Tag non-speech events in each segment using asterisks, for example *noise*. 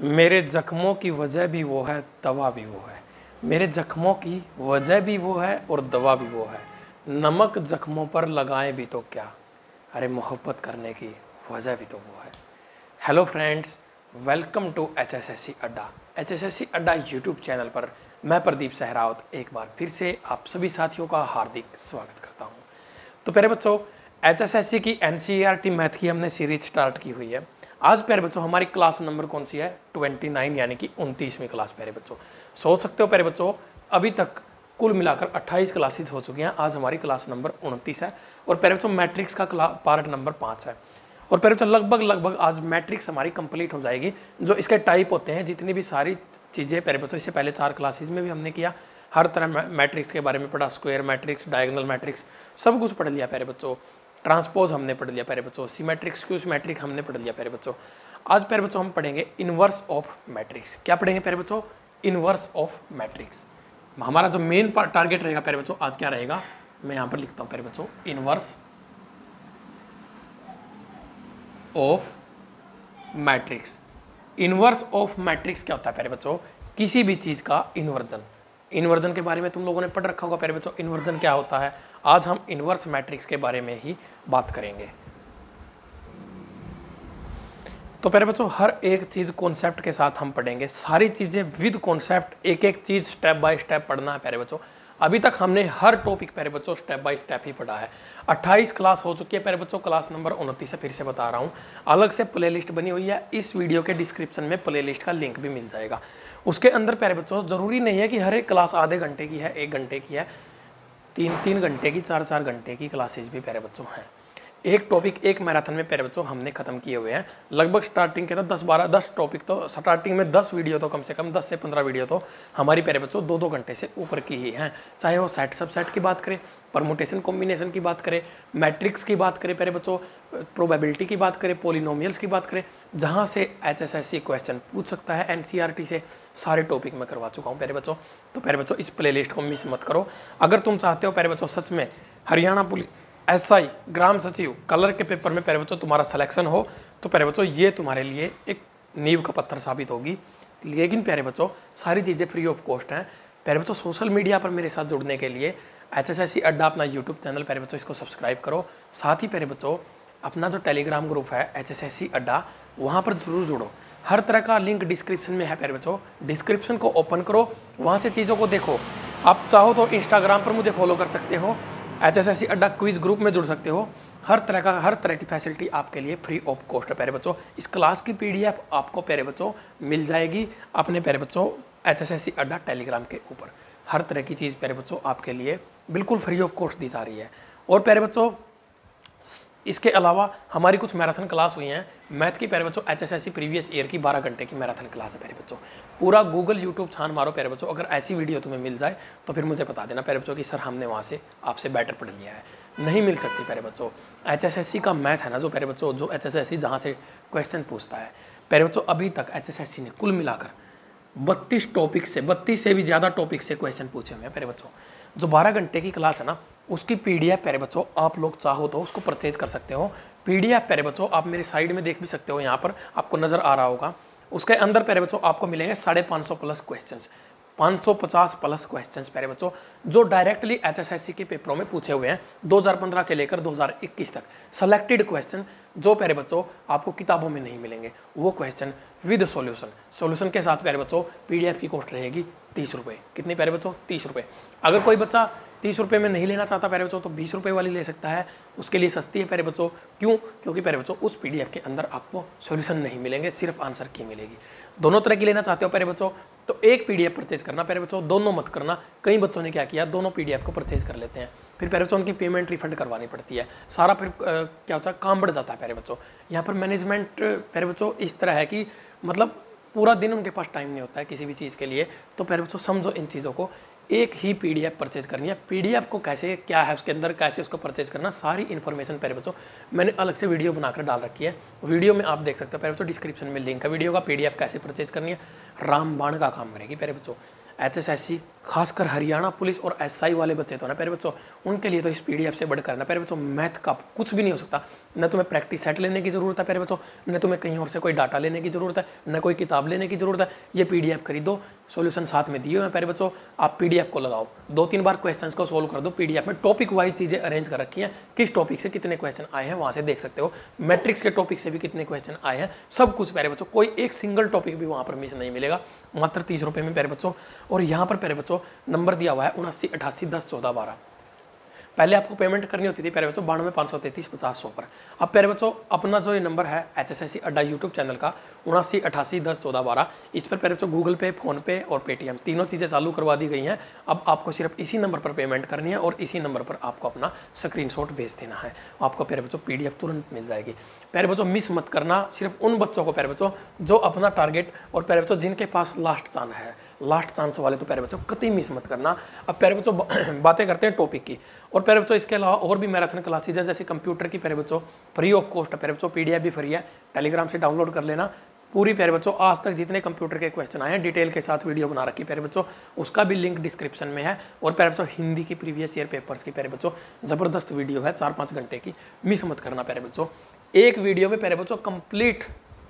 मेरे जख्मों की वजह भी वो है, दवा भी वो है। मेरे जख्मों की वजह भी वो है और दवा भी वो है। नमक जख्मों पर लगाएँ भी तो क्या? अरे मोहब्बत करने की वजह भी तो वो है। Hello friends welcome to H S S C Adda. H S S C अड्डा यूट्यूब चैनल पर मैं प्रदीप सहरावत एक बार फिर से आप सभी साथियों का हार्दिक स्वागत करता हूँ। तो प्यारे बच्चों एच एस एस सी की N C R T math की हमने सीरीज़ स्टार्ट की हुई है। आज, प्यारे बच्चों, हमारी क्लास नंबर कौन सी है? ट्वेंटी नाइन, यानी कि उनतीसवीं क्लास, प्यारे बच्चों। सोच सकते हो, प्यारे बच्चों, अभी तक कुल मिलाकर 28 क्लासेज हो चुकी हैं। आज हमारी क्लास नंबर उनतीस है। और प्यारे बच्चों, मैट्रिक्स का पार्ट नंबर पाँच है। और प्यारे बच्चों, लगभग लगभग आज मैट्रिक्स हमारी कंप्लीट हो जाएगी, जो इसके टाइप होते हैं, जितनी भी सारी चीज़ें, प्यारे बच्चों, इससे पहले चार क्लासेज में भी हमने किया। हर तरह मैट्रिक्स के बारे में पढ़ा, स्क्वायर मैट्रिक्स, डायगनल मैट्रिक्स, सब कुछ पढ़ लिया, प्यारे बच्चों। ट्रांसपोज हमने पढ़ लिया प्यारे बच्चों सीमेट्रिक्स क्यूस मैट्रिक हमने पढ़ लिया प्यारे बच्चों? आज प्यारे बच्चों हम पढ़ेंगे इनवर्स ऑफ़ मैट्रिक्स क्या पढ़ेंगे प्यारे बच्चों? इनवर्स ऑफ़ मैट्रिक्स हमारा जो मेन टारगेट रहेगा प्यारे बच्चों, आज क्या रहेगा? मैं यहाँ पर लिखता हूँ प्यारे बच्चों inverse of matrix inverse of matrix क्या होता है प्यारे बच्चों? किसी भी चीज़ का इन्वर्जन इन्वर्जन के बारे में तुम लोगों ने पढ़ रखा होगा पहले बच्चों। इन्वर्जन क्या होता है? आज हम इन्वर्स मैट्रिक्स के बारे में ही बात करेंगे। तो पहले बच्चों, हर एक चीज़ कॉन्सेप्ट के साथ हम पढ़ेंगे। सारी चीज़ें विद कॉन्सेप्ट एक एक चीज़ स्टेप बाय स्टेप पढ़ना है प्यारे बच्चों। अभी तक हमने हर टॉपिक पहले बच्चों स्टेप बाय स्टेप ही पढ़ा है। 28 क्लास हो चुकी है पहले बच्चों क्लास नंबर उनतीस से फिर से बता रहा हूँ। अलग से प्लेलिस्ट बनी हुई है, इस वीडियो के डिस्क्रिप्शन में प्लेलिस्ट का लिंक भी मिल जाएगा। उसके अंदर प्यारे बच्चों, ज़रूरी नहीं है कि हर एक क्लास आधे घंटे की है, एक घंटे की है, तीन तीन घंटे की, चार चार घंटे की क्लासेज भी प्यारे बच्चों हैं। एक टॉपिक एक मैराथन में प्यारे बच्चों हमने खत्म किए हुए हैं। लगभग स्टार्टिंग के तो दस बारह, दस टॉपिक तो स्टार्टिंग में दस वीडियो तो कम से कम दस से पंद्रह वीडियो तो हमारी प्यारे बच्चों दो दो घंटे से ऊपर की ही हैं। चाहे वो सेट सब सेट की बात करें परमोटेशन कॉम्बिनेशन की बात करें मैट्रिक्स की बात करें प्यारे बच्चों प्रोबेबिलिटी की बात करें पोलिनोमियल्स की बात करें, जहाँ से एच क्वेश्चन पूछ सकता है एन टी से सारे टॉपिक मैं करवा चुका हूँ प्यारे बच्चों। तो प्यारे बच्चों इस प्ले को मिस मत करो। अगर तुम चाहते हो प्यारे बच्चों सच में हरियाणा पुलिस एसआई ग्राम सचिव, कलर के पेपर में पहले बच्चों तुम्हारा सिलेक्शन हो तो पहले बच्चों ये तुम्हारे लिए एक नींव का पत्थर साबित होगी। लेकिन प्यारे बच्चों, सारी चीज़ें फ्री ऑफ़ कॉस्ट हैं। प्यारे बच्चों सोशल मीडिया पर मेरे साथ जुड़ने के लिए एच एस एस अड्डा अपना यूट्यूब चैनल प्यारे बच्चों इसको सब्सक्राइब करो। साथ ही प्यारे बच्चों, अपना जो टेलीग्राम ग्रुप है एच एस एस अड्डा, वहाँ पर ज़रूर जुड़ो। हर तरह का लिंक डिस्क्रिप्शन में है प्यारे बच्चों। डिस्क्रिप्शन को ओपन करो, वहाँ से चीज़ों को देखो। आप चाहो तो इंस्टाग्राम पर मुझे फॉलो कर सकते हो। एच एस एस सी अड्डा क्विज ग्रुप में जुड़ सकते हो। हर तरह का, हर तरह की फैसिलिटी आपके लिए फ्री ऑफ़ कॉस्ट है, प्यारे बच्चों। इस क्लास की पीडीएफ आपको, प्यारे बच्चों, मिल जाएगी अपने, प्यारे बच्चों एच एस एस सी अड्डा टेलीग्राम के ऊपर। हर तरह की चीज़, प्यारे बच्चों, आपके लिए बिल्कुल फ्री ऑफ़ कॉस्ट दी जा रही है। और प्यारे बच्चों इसके अलावा हमारी कुछ मैराथन क्लास हुई हैं। मैथ की प्यारे बच्चों H S S C previous year की बारह घंटे की मैराथन क्लास है प्यारे बच्चों। पूरा गूगल, यूट्यूब छान मारो प्यारे बच्चों। अगर ऐसी वीडियो तुम्हें मिल जाए तो फिर मुझे बता देना प्यारे बच्चों कि सर हमने वहाँ से आपसे बेटर पढ़ लिया है। नहीं मिल सकती प्यारे बच्चों। एच एस एस सी का मैथ है ना जो प्यारे बच्चों, जो एच एस एस सी जहाँ से क्वेश्चन पूछता है। प्यारे बच्चों, अभी तक एच एस एस सी ने कुल मिलाकर बत्तीस टॉपिक से, बत्तीस से भी ज़्यादा टॉपिक से क्वेश्चन पूछे हुए हैं प्यारे बच्चों। जो बारह घंटे की क्लास है ना, उसकी पीडीएफ प्यारे बच्चों आप लोग चाहो तो उसको परचेज कर सकते हो। पीडीएफ प्यारे बच्चों आप मेरी साइड में देख भी सकते हो, यहाँ पर आपको नज़र आ रहा होगा। उसके अंदर प्यारे बच्चों आपको मिलेंगे साढ़े पाँच सौ प्लस क्वेश्चन 550 प्लस क्वेश्चंस प्यारे बच्चों, जो डायरेक्टली एचएसएससी के पेपरों में पूछे हुए हैं 2015 से लेकर 2021 तक। सेलेक्टेड क्वेश्चन जो प्यारे बच्चों आपको किताबों में नहीं मिलेंगे, वो क्वेश्चन विद सॉल्यूशन। सॉल्यूशन के साथ प्यारे बच्चों पीडीएफ की कॉस्ट रहेगी तीस रुपये कितने प्यारे बच्चों? तीस रुपये अगर कोई बच्चा तीस रुपये में नहीं लेना चाहता प्यारे बच्चों तो बीस रुपये वाली ले सकता है। उसके लिए सस्ती है प्यारे बच्चों। क्यों? क्योंकि प्यारे बच्चों, उस पीडीएफ के अंदर आपको सॉल्यूशन नहीं मिलेंगे, सिर्फ़ आंसर की मिलेगी। दोनों तरह की लेना चाहते हो प्यारे बच्चों तो एक पीडीएफ परचेज करना प्यारे बच्चों, दोनों मत करना। कई बच्चों ने क्या किया? दोनों पीडीएफ को परचेज कर लेते हैं। फिर प्यारे बच्चों, उनकी पेमेंट रिफंड करवानी पड़ती है। सारा फिर क्या होता है? काम बढ़ जाता है प्यारे बच्चों। यहाँ पर मैनेजमेंट, प्यारे बच्चों, इस तरह है कि मतलब पूरा दिन उनके पास टाइम नहीं होता है किसी भी चीज़ के लिए। तो पहले बच्चों समझो इन चीज़ों को। एक ही पी डी एफ़ परचेज करनी है। पी डी एफ़ को कैसे, क्या है उसके अंदर, कैसे उसको परचेज करना, सारी इन्फॉर्मेशन पहले बच्चों मैंने अलग से वीडियो बनाकर डाल रखी है। वीडियो में आप देख सकते हो, पहले बच्चों डिस्क्रिप्शन में लिंक है। वीडियो का पी डी एफ़ कैसे परचेज करनी है? रामबाण का काम करेगी, पहले बच्चों एच एस एस सी खासकर हरियाणा पुलिस और एसआई वाले बच्चे तो ना, प्यारे बच्चों, उनके लिए तो इस पीडीएफ से बढ़कर ना, प्यारे बच्चों, मैथ का कुछ भी नहीं हो सकता। न तुम्हें प्रैक्टिस सेट लेने की ज़रूरत है, प्यारे बच्चों, न तुम्हें कहीं और से कोई डाटा लेने की ज़रूरत है, न कोई किताब लेने की ज़रूरत है। ये पीडीएफ खरीदो, सोल्यूशन साथ में दिए हुए प्यारे बच्चों, आप पीडीएफ को लगाओ। दो तीन बार क्वेश्चन को सोल्व कर दो, पीडीएफ में टॉपिक वाइज चीज़ें अरेंज कर रखी हैं, किस टॉपिक से कितने क्वेश्चन आए हैं, वहाँ से देख सकते हो। मैट्रिक्स के टॉपिक से भी कितने क्वेश्चन आए हैं, सब कुछ, प्यारे बच्चों, कोई एक सिंगल टॉपिक भी वहाँ पर मिस नहीं मिलेगा। मात्र तीस रुपये में, प्यारे बच्चों, और यहाँ पर, प्यारे बच्चों नंबर दिया हुआ है उनासी, अठासी, दस, चौदह, बारह। पहले आपको पेमेंट करनी होती थी प्यारे बच्चों, बानवे, पाँच सौ तैतीस, पचास, सौ पर। अब प्यारे बच्चों, अपना जो ये नंबर है एच एस एस सी अड्डा यूट्यूब चैनल का, उनासी, अठासी, दस, चौदह, बारह, इस पर प्यारे बच्चों गूगल पे फ़ोन पे और पेटीएम तीनों चीज़ें चालू करवा दी गई हैं। अब आपको सिर्फ़ इसी नंबर पर पेमेंट करनी है और इसी नंबर पर आपको अपना स्क्रीन भेज देना है। आपको प्यारे बच्चों पी तुरंत मिल जाएगी। प्यारे बच्चों मिस मत करना, सिर्फ़ उन बच्चों को प्यारे बच्चों, जो अपना टारगेट और प्यारे बच्चों जिनके पास लास्ट चांस है। लास्ट चांस वाले तो प्यारे बच्चों कतई मिस मत करना। अब प्यारे बच्चों, *clears throat* बातें करते हैं टॉपिक की। और प्यारे बच्चों, इसके अलावा और भी मैराथन क्लासेज है, जैसे कंप्यूटर की प्यारे बच्चों फ्री ऑफ़ कॉस्ट है। प्यारे बच्चों पीडीएफ भी फ्री है। टेलीग्राम से डाउनलोड कर लेना। पूरी प्यारे बच्चों, आज तक जितने कंप्यूटर के क्वेश्चन आए हैं डिटेल के साथ वीडियो बना रखी प्यारे बच्चों। उसका भी लिंक डिस्क्रिप्शन में है। और प्यारे बच्चों, हिंदी की प्रीवियस ईयर पेपर्स की प्यारे बच्चों, ज़बरदस्त वीडियो है चार पाँच घंटे की। मिस मत करना प्यारे बच्चों। एक वीडियो में प्यारे बच्चों कंप्लीट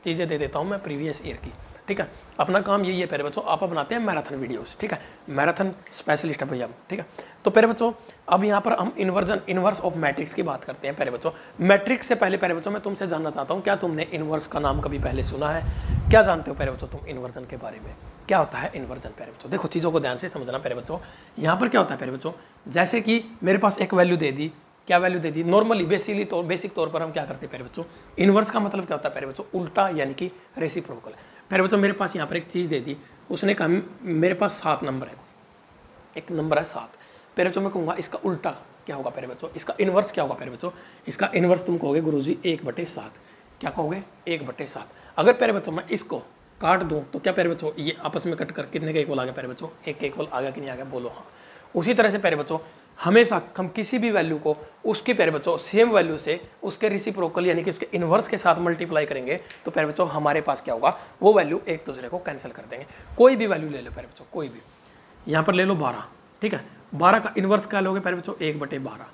चीज़ें दे देता हूँ मैं प्रीवियस ईयर की। ठीक है? अपना काम यही है प्यारे बच्चों, आप बनाते हैं मैराथन वीडियोस ठीक है? मैराथन स्पेशलिस्ट है भैया, ठीक है? तो प्यारे बच्चों, अब यहाँ पर हम इन्वर्जन इन्वर्स ऑफ़ मैट्रिक्स की बात करते हैं प्यारे बच्चों। मैट्रिक्स से पहले प्यारे बच्चों, मैं तुमसे जानना चाहता हूँ, क्या तुमने इन्वर्स का नाम कभी पहले सुना है? क्या जानते हो प्यारे बच्चों तुम इन्वर्जन के बारे में? क्या होता है इन्वर्जन प्यारे बच्चों? देखो, चीज़ों को ध्यान से समझना प्यारे बच्चों। यहाँ पर क्या होता है प्यारे बच्चों? जैसे कि मेरे पास एक वैल्यू दे दी, क्या वैल्यू दे दी? नॉर्मली बेसिकली तो बेसिक तौर पर हम क्या करते हैं प्यारे बच्चों? इन्वर्स का मतलब क्या होता है प्यारे बच्चों? उल्टा यानी कि रेसिप्रोकल प्यारे बच्चों, मेरे पास यहाँ पर एक चीज़ दे दी। उसने कहा, मेरे पास सात नंबर है। एक नंबर है सात। प्यारे बच्चों, मैं कहूँगा, इसका उल्टा क्या होगा प्यारे बच्चों? इसका इन्वर्स क्या होगा प्यारे बच्चों? इसका इन्वर्स तुम कहोगे गुरु जी एक बटे सात। क्या कहोगे? एक बटे सात। अगर प्यारे बच्चों, मैं इसको काट दूँ तो क्या प्यारे बच्चों, ये आपस में कट कर कितने का इक्वल आ गया प्यारे बच्चों? एक इक्वल आ गया कि नहीं आ गया? बोलो हाँ। उसी तरह से प्यारे बच्चों हमेशा हम किसी भी वैल्यू को उसके प्यारे बच्चों सेम वैल्यू से उसके रिसिप्रोकल यानी कि उसके इन्वर्स के साथ मल्टीप्लाई करेंगे तो प्यारे बच्चों, हमारे पास क्या होगा? वो वैल्यू एक दूसरे को कैंसिल कर देंगे। कोई भी वैल्यू ले लो प्यारे बच्चों, कोई भी। यहाँ पर ले लो बारह, ठीक है? बारह का इन्वर्स क्या लोगे प्यारे बच्चों? एक बटे बारह।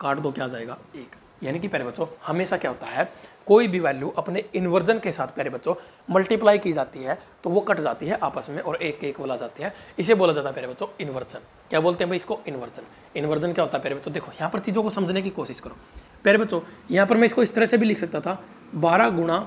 काट दो, क्या जाएगा? एक। यानी कि प्यारे बच्चों, हमेशा क्या होता है? कोई भी वैल्यू अपने इन्वर्जन के साथ, प्यारे बच्चों मल्टीप्लाई की जाती है तो वो कट जाती है आपस में और एक एक बोला जाती है। इसे बोला जाता है, प्यारे बच्चों इन्वर्जन क्या बोलते हैं भाई इसको? इन्वर्जन इन्वर्जन क्या होता है, प्यारे बच्चों? देखो, यहाँ पर चीज़ों को समझने की कोशिश करो। प्यारे बच्चों, यहाँ पर मैं इसको इस तरह से भी लिख सकता था, बारह गुणा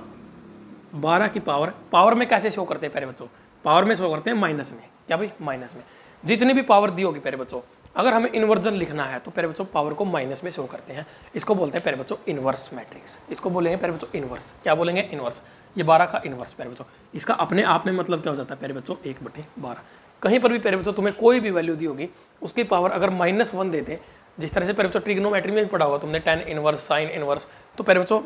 बारह की पावर पावर में कैसे शो करते हैं, प्यारे बच्चों? पावर में शो करते हैं माइनस में। क्या भाई? माइनस में। जितनी भी पावर दी होगी, प्यारे बच्चों अगर हमें इन्वर्जन लिखना है तो प्यारे बच्चों पावर को माइनस में शो करते हैं। इसको बोलते हैं प्यारे बच्चों इन्वर्स मैट्रिक्स इसको बोलेंगे प्यारे बच्चों इन्वर्स क्या बोलेंगे? इन्वर्स ये बारह का इन्वर्स प्यारे बच्चों इसका अपने आप में मतलब क्या हो जाता है? प्यारे बच्चों एक बटे बारह। कहीं पर भी प्यारे बच्चों तुम्हें कोई भी वैल्यू दी होगी, उसकी पावर अगर माइनस वन दे दे, जिस तरह से प्यारे बच्चों ट्रिग्नोमेट्री में भी पढ़ा हुआ तुमने टेन इनवर्स साइन इनवर्स तो प्यारे बच्चों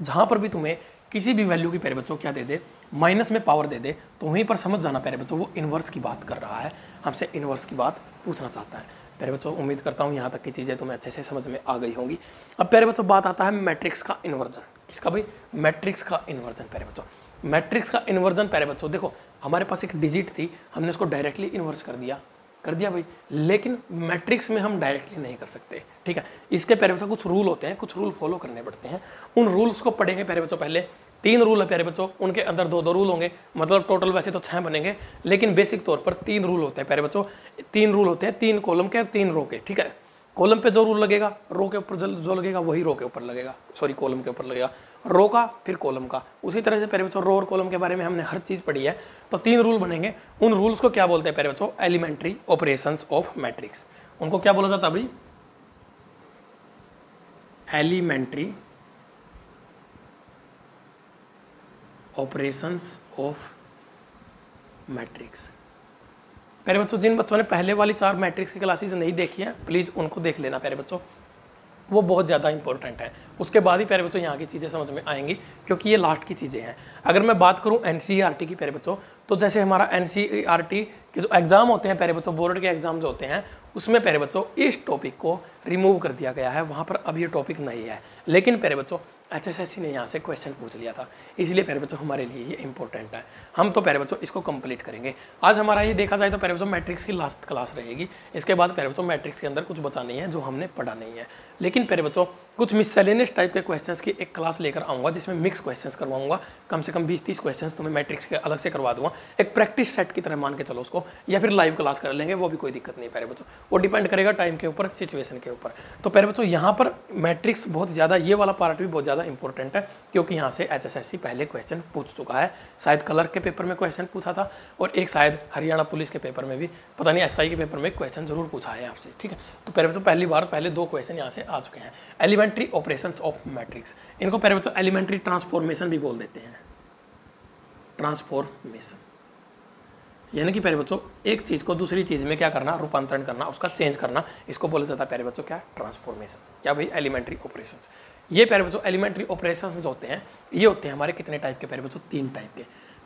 जहाँ पर भी तुम्हें किसी भी वैल्यू की प्यारे बच्चों क्या दे दे माइनस में पावर दे दे तो वहीं पर समझ जाना प्यारे बच्चों, वो इन्वर्स की बात कर रहा है। हमसे इन्वर्स की बात पूछना चाहता है। प्यारे बच्चों, उम्मीद करता हूँ यहाँ तक की चीज़ें तुम्हें अच्छे से समझ में आ गई होंगी। अब प्यारे बच्चों, बात आता है मैट्रिक्स का इन्वर्जन किसका भाई? मैट्रिक्स का इन्वर्जन प्यारे बच्चों। मैट्रिक्स का इन्वर्जन प्यारे बच्चों, देखो, हमारे पास एक डिजिट थी, हमने उसको डायरेक्टली इन्वर्स कर दिया। कर दिया भाई। लेकिन मैट्रिक्स में हम डायरेक्टली नहीं कर सकते, ठीक है? इसके प्यारे बच्चों कुछ रूल होते हैं, कुछ रूल फॉलो करने पड़ते हैं। उन रूल्स को पढ़ेंगे प्यारे बच्चों पहले। तीन रूल है प्यारे बच्चों, उनके अंदर दो दो रूल होंगे। मतलब टोटल वैसे तो छः बनेंगे, लेकिन बेसिक तौर पर तीन रूल होते हैं प्यारे बच्चों। तीन रूल होते हैं, तीन कॉलम के, तीन रो के, ठीक है? कॉलम पे जो रूल लगेगा रो के ऊपर जो लगेगा, वही रो के ऊपर लगेगा। सॉरी कॉलम के ऊपर लगेगा। रो का, फिर कॉलम का। उसी तरह से प्यारे बच्चों रो और कॉलम के बारे में हमने हर चीज़ पढ़ी है। तो तीन रूल बनेंगे। उन रूल्स को क्या बोलते हैं प्यारे बच्चों? एलिमेंट्री ऑपरेशन ऑफ़ मैट्रिक्स उनको क्या बोला जाता है भाई? एलिमेंट्री ऑपरेशंस ऑफ़ मैट्रिक्स प्यारे बच्चों, जिन बच्चों ने पहले वाली चार मैट्रिक्स की क्लासेज नहीं देखी हैं प्लीज़ उनको देख लेना प्यारे बच्चों। वो बहुत ज़्यादा इंपॉर्टेंट है। उसके बाद ही प्यारे बच्चों, यहाँ की चीज़ें समझ में आएँगी, क्योंकि ये लास्ट की चीज़ें हैं। अगर मैं बात करूँ एन e की प्यारे बच्चों तो जैसे हमारा एन e के जो एग्ज़ाम होते हैं प्यारे बच्चों बोर्ड के एग्ज़ाम जो होते हैं, उसमें प्यारे बच्चों, इस टॉपिक को रिमूव कर दिया गया है। वहाँ पर अब ये टॉपिक नहीं है। लेकिन प्यारे बच्चों एच एस एस सी ने यहाँ से क्वेश्चन पूछ लिया था। इसलिए प्यारे बच्चों हमारे लिए ये इंपॉर्टेंट है। हम तो प्यारे बच्चों इसको कंप्लीट करेंगे। आज हमारा ये देखा जाए तो प्यारे बच्चों मैट्रिक्स की लास्ट क्लास रहेगी। इसके बाद प्यारे बच्चों मैट्रिक्स के अंदर कुछ बचा नहीं है, जो हमने पढ़ा नहीं है। लेकिन प्यारे बच्चों कुछ मिसलेनियस टाइप के क्वेश्चन की एक क्लास लेकर आऊँगा, जिसमें मिक्स क्वेश्चन करवाऊँगा। कम से कम बीस तीस क्वेश्चन तुम्हें मैट्रिक्स के अलग से करवा दूँगा। एक प्रैक्टिस सेट की तरह मान के चलो उसको, या फिर लाइव क्लास कर लेंगे, वो भी कोई दिक्कत नहीं प्यारे बच्चों वो डिपेंड करेगा टाइम के ऊपर सिचुएशन के ऊपर। तो प्यारे बच्चों यहाँ पर मैट्रिक्स बहुत ज़्यादा, ये वाला पार्ट भी बहुत ज़्यादा इंपॉर्टेंट है, क्योंकि यहाँ से एच पहले क्वेश्चन पूछ चुका है। शायद कलर के पेपर में क्वेश्चन पूछा था और एक शायद हरियाणा पुलिस के पेपर में भी, पता नहीं एस के पेपर में क्वेश्चन ज़रूर पूछा है आपसे, ठीक है? तो पहले बच्चों पहली बार, पहले दो क्वेश्चन यहाँ से आ चुके हैं। एलिमेंट्री ऑपरेशन ऑफ़ मैट्रिक्स इनको पहले बच्चों एलिमेंट्री ट्रांसफॉर्मेशन भी बोल देते हैं। ट्रांसफॉर्मेशन यानी कि प्यारे बच्चों, एक चीज़ को दूसरी चीज़ में क्या करना, रूपांतरण करना, उसका चेंज करना, इसको बोला जाता है प्यारे बच्चों क्या? ट्रांसफॉर्मेशन क्या भाई? एलिमेंट्री ऑपरेशंस ये प्यारे बच्चों एलिमेंट्री ऑपरेशन जो होते हैं, ये होते हैं हमारे कितने टाइप के प्यारे बच्चों? तीन टाइप के।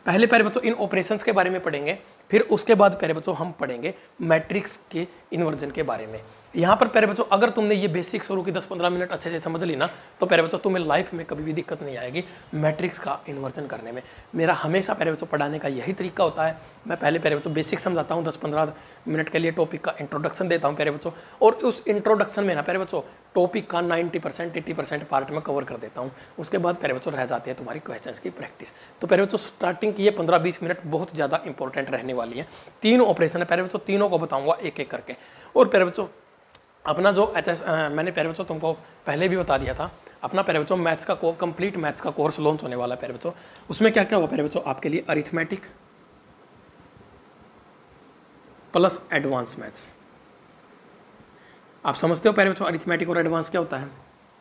पहले प्यारे बच्चों, इन ऑपरेशंस के बारे में पढ़ेंगे, फिर उसके बाद प्यारे बच्चों, हम पढ़ेंगे मैट्रिक्स के इन्वर्जन के बारे में। यहाँ पर प्यारे बच्चों, अगर तुमने ये बेसिक शुरू की 10-15 मिनट अच्छे से समझ ली ना तो प्यारे बच्चों, तुम्हें लाइफ में कभी भी दिक्कत नहीं आएगी मैट्रिक्स का इन्वर्जन करने में। मेरा हमेशा प्यारे बच्चों, पढ़ाने का यही तरीका होता है। मैं पहले प्यारे बच्चों बेसिक समझाता हूँ दस पंद्रह मिनट के लिए टॉपिक का इंट्रोडक्शन देता हूँ प्यारे बच्चों। और उस इंट्रोडक्शन में ना प्यारे बच्चों टॉपिक का ninety percent eighty percent part में कवर कर देता हूँ। उसके बाद प्यारे बच्चों, रह जाती है तुम्हारी क्वेश्चन की प्रैक्टिस तो प्यारे बच्चों स्टार्टिंग की ये पंद्रह बीस मिनट बहुत ज़्यादा इंपॉर्टेंट रहने वाली है। तीन ऑपरेशन है। प्यारे बच्चों, तीनों को बताऊँगा एक एक करके। और प्यारे बच्चों अपना जो एच एस मैंने प्यारे बच्चों तुमको पहले भी बता दिया था, अपना प्यारे बच्चों मैथ्स का को कंप्लीट मैथ्स का कोर्स लॉन्च होने वाला है प्यारे बच्चों उसमें क्या क्या होगा प्यारे बच्चों आपके लिए अरिथमेटिक प्लस एडवांस मैथ्स आप समझते हो प्यारे बच्चों अरिथमेटिक और एडवांस क्या होता है?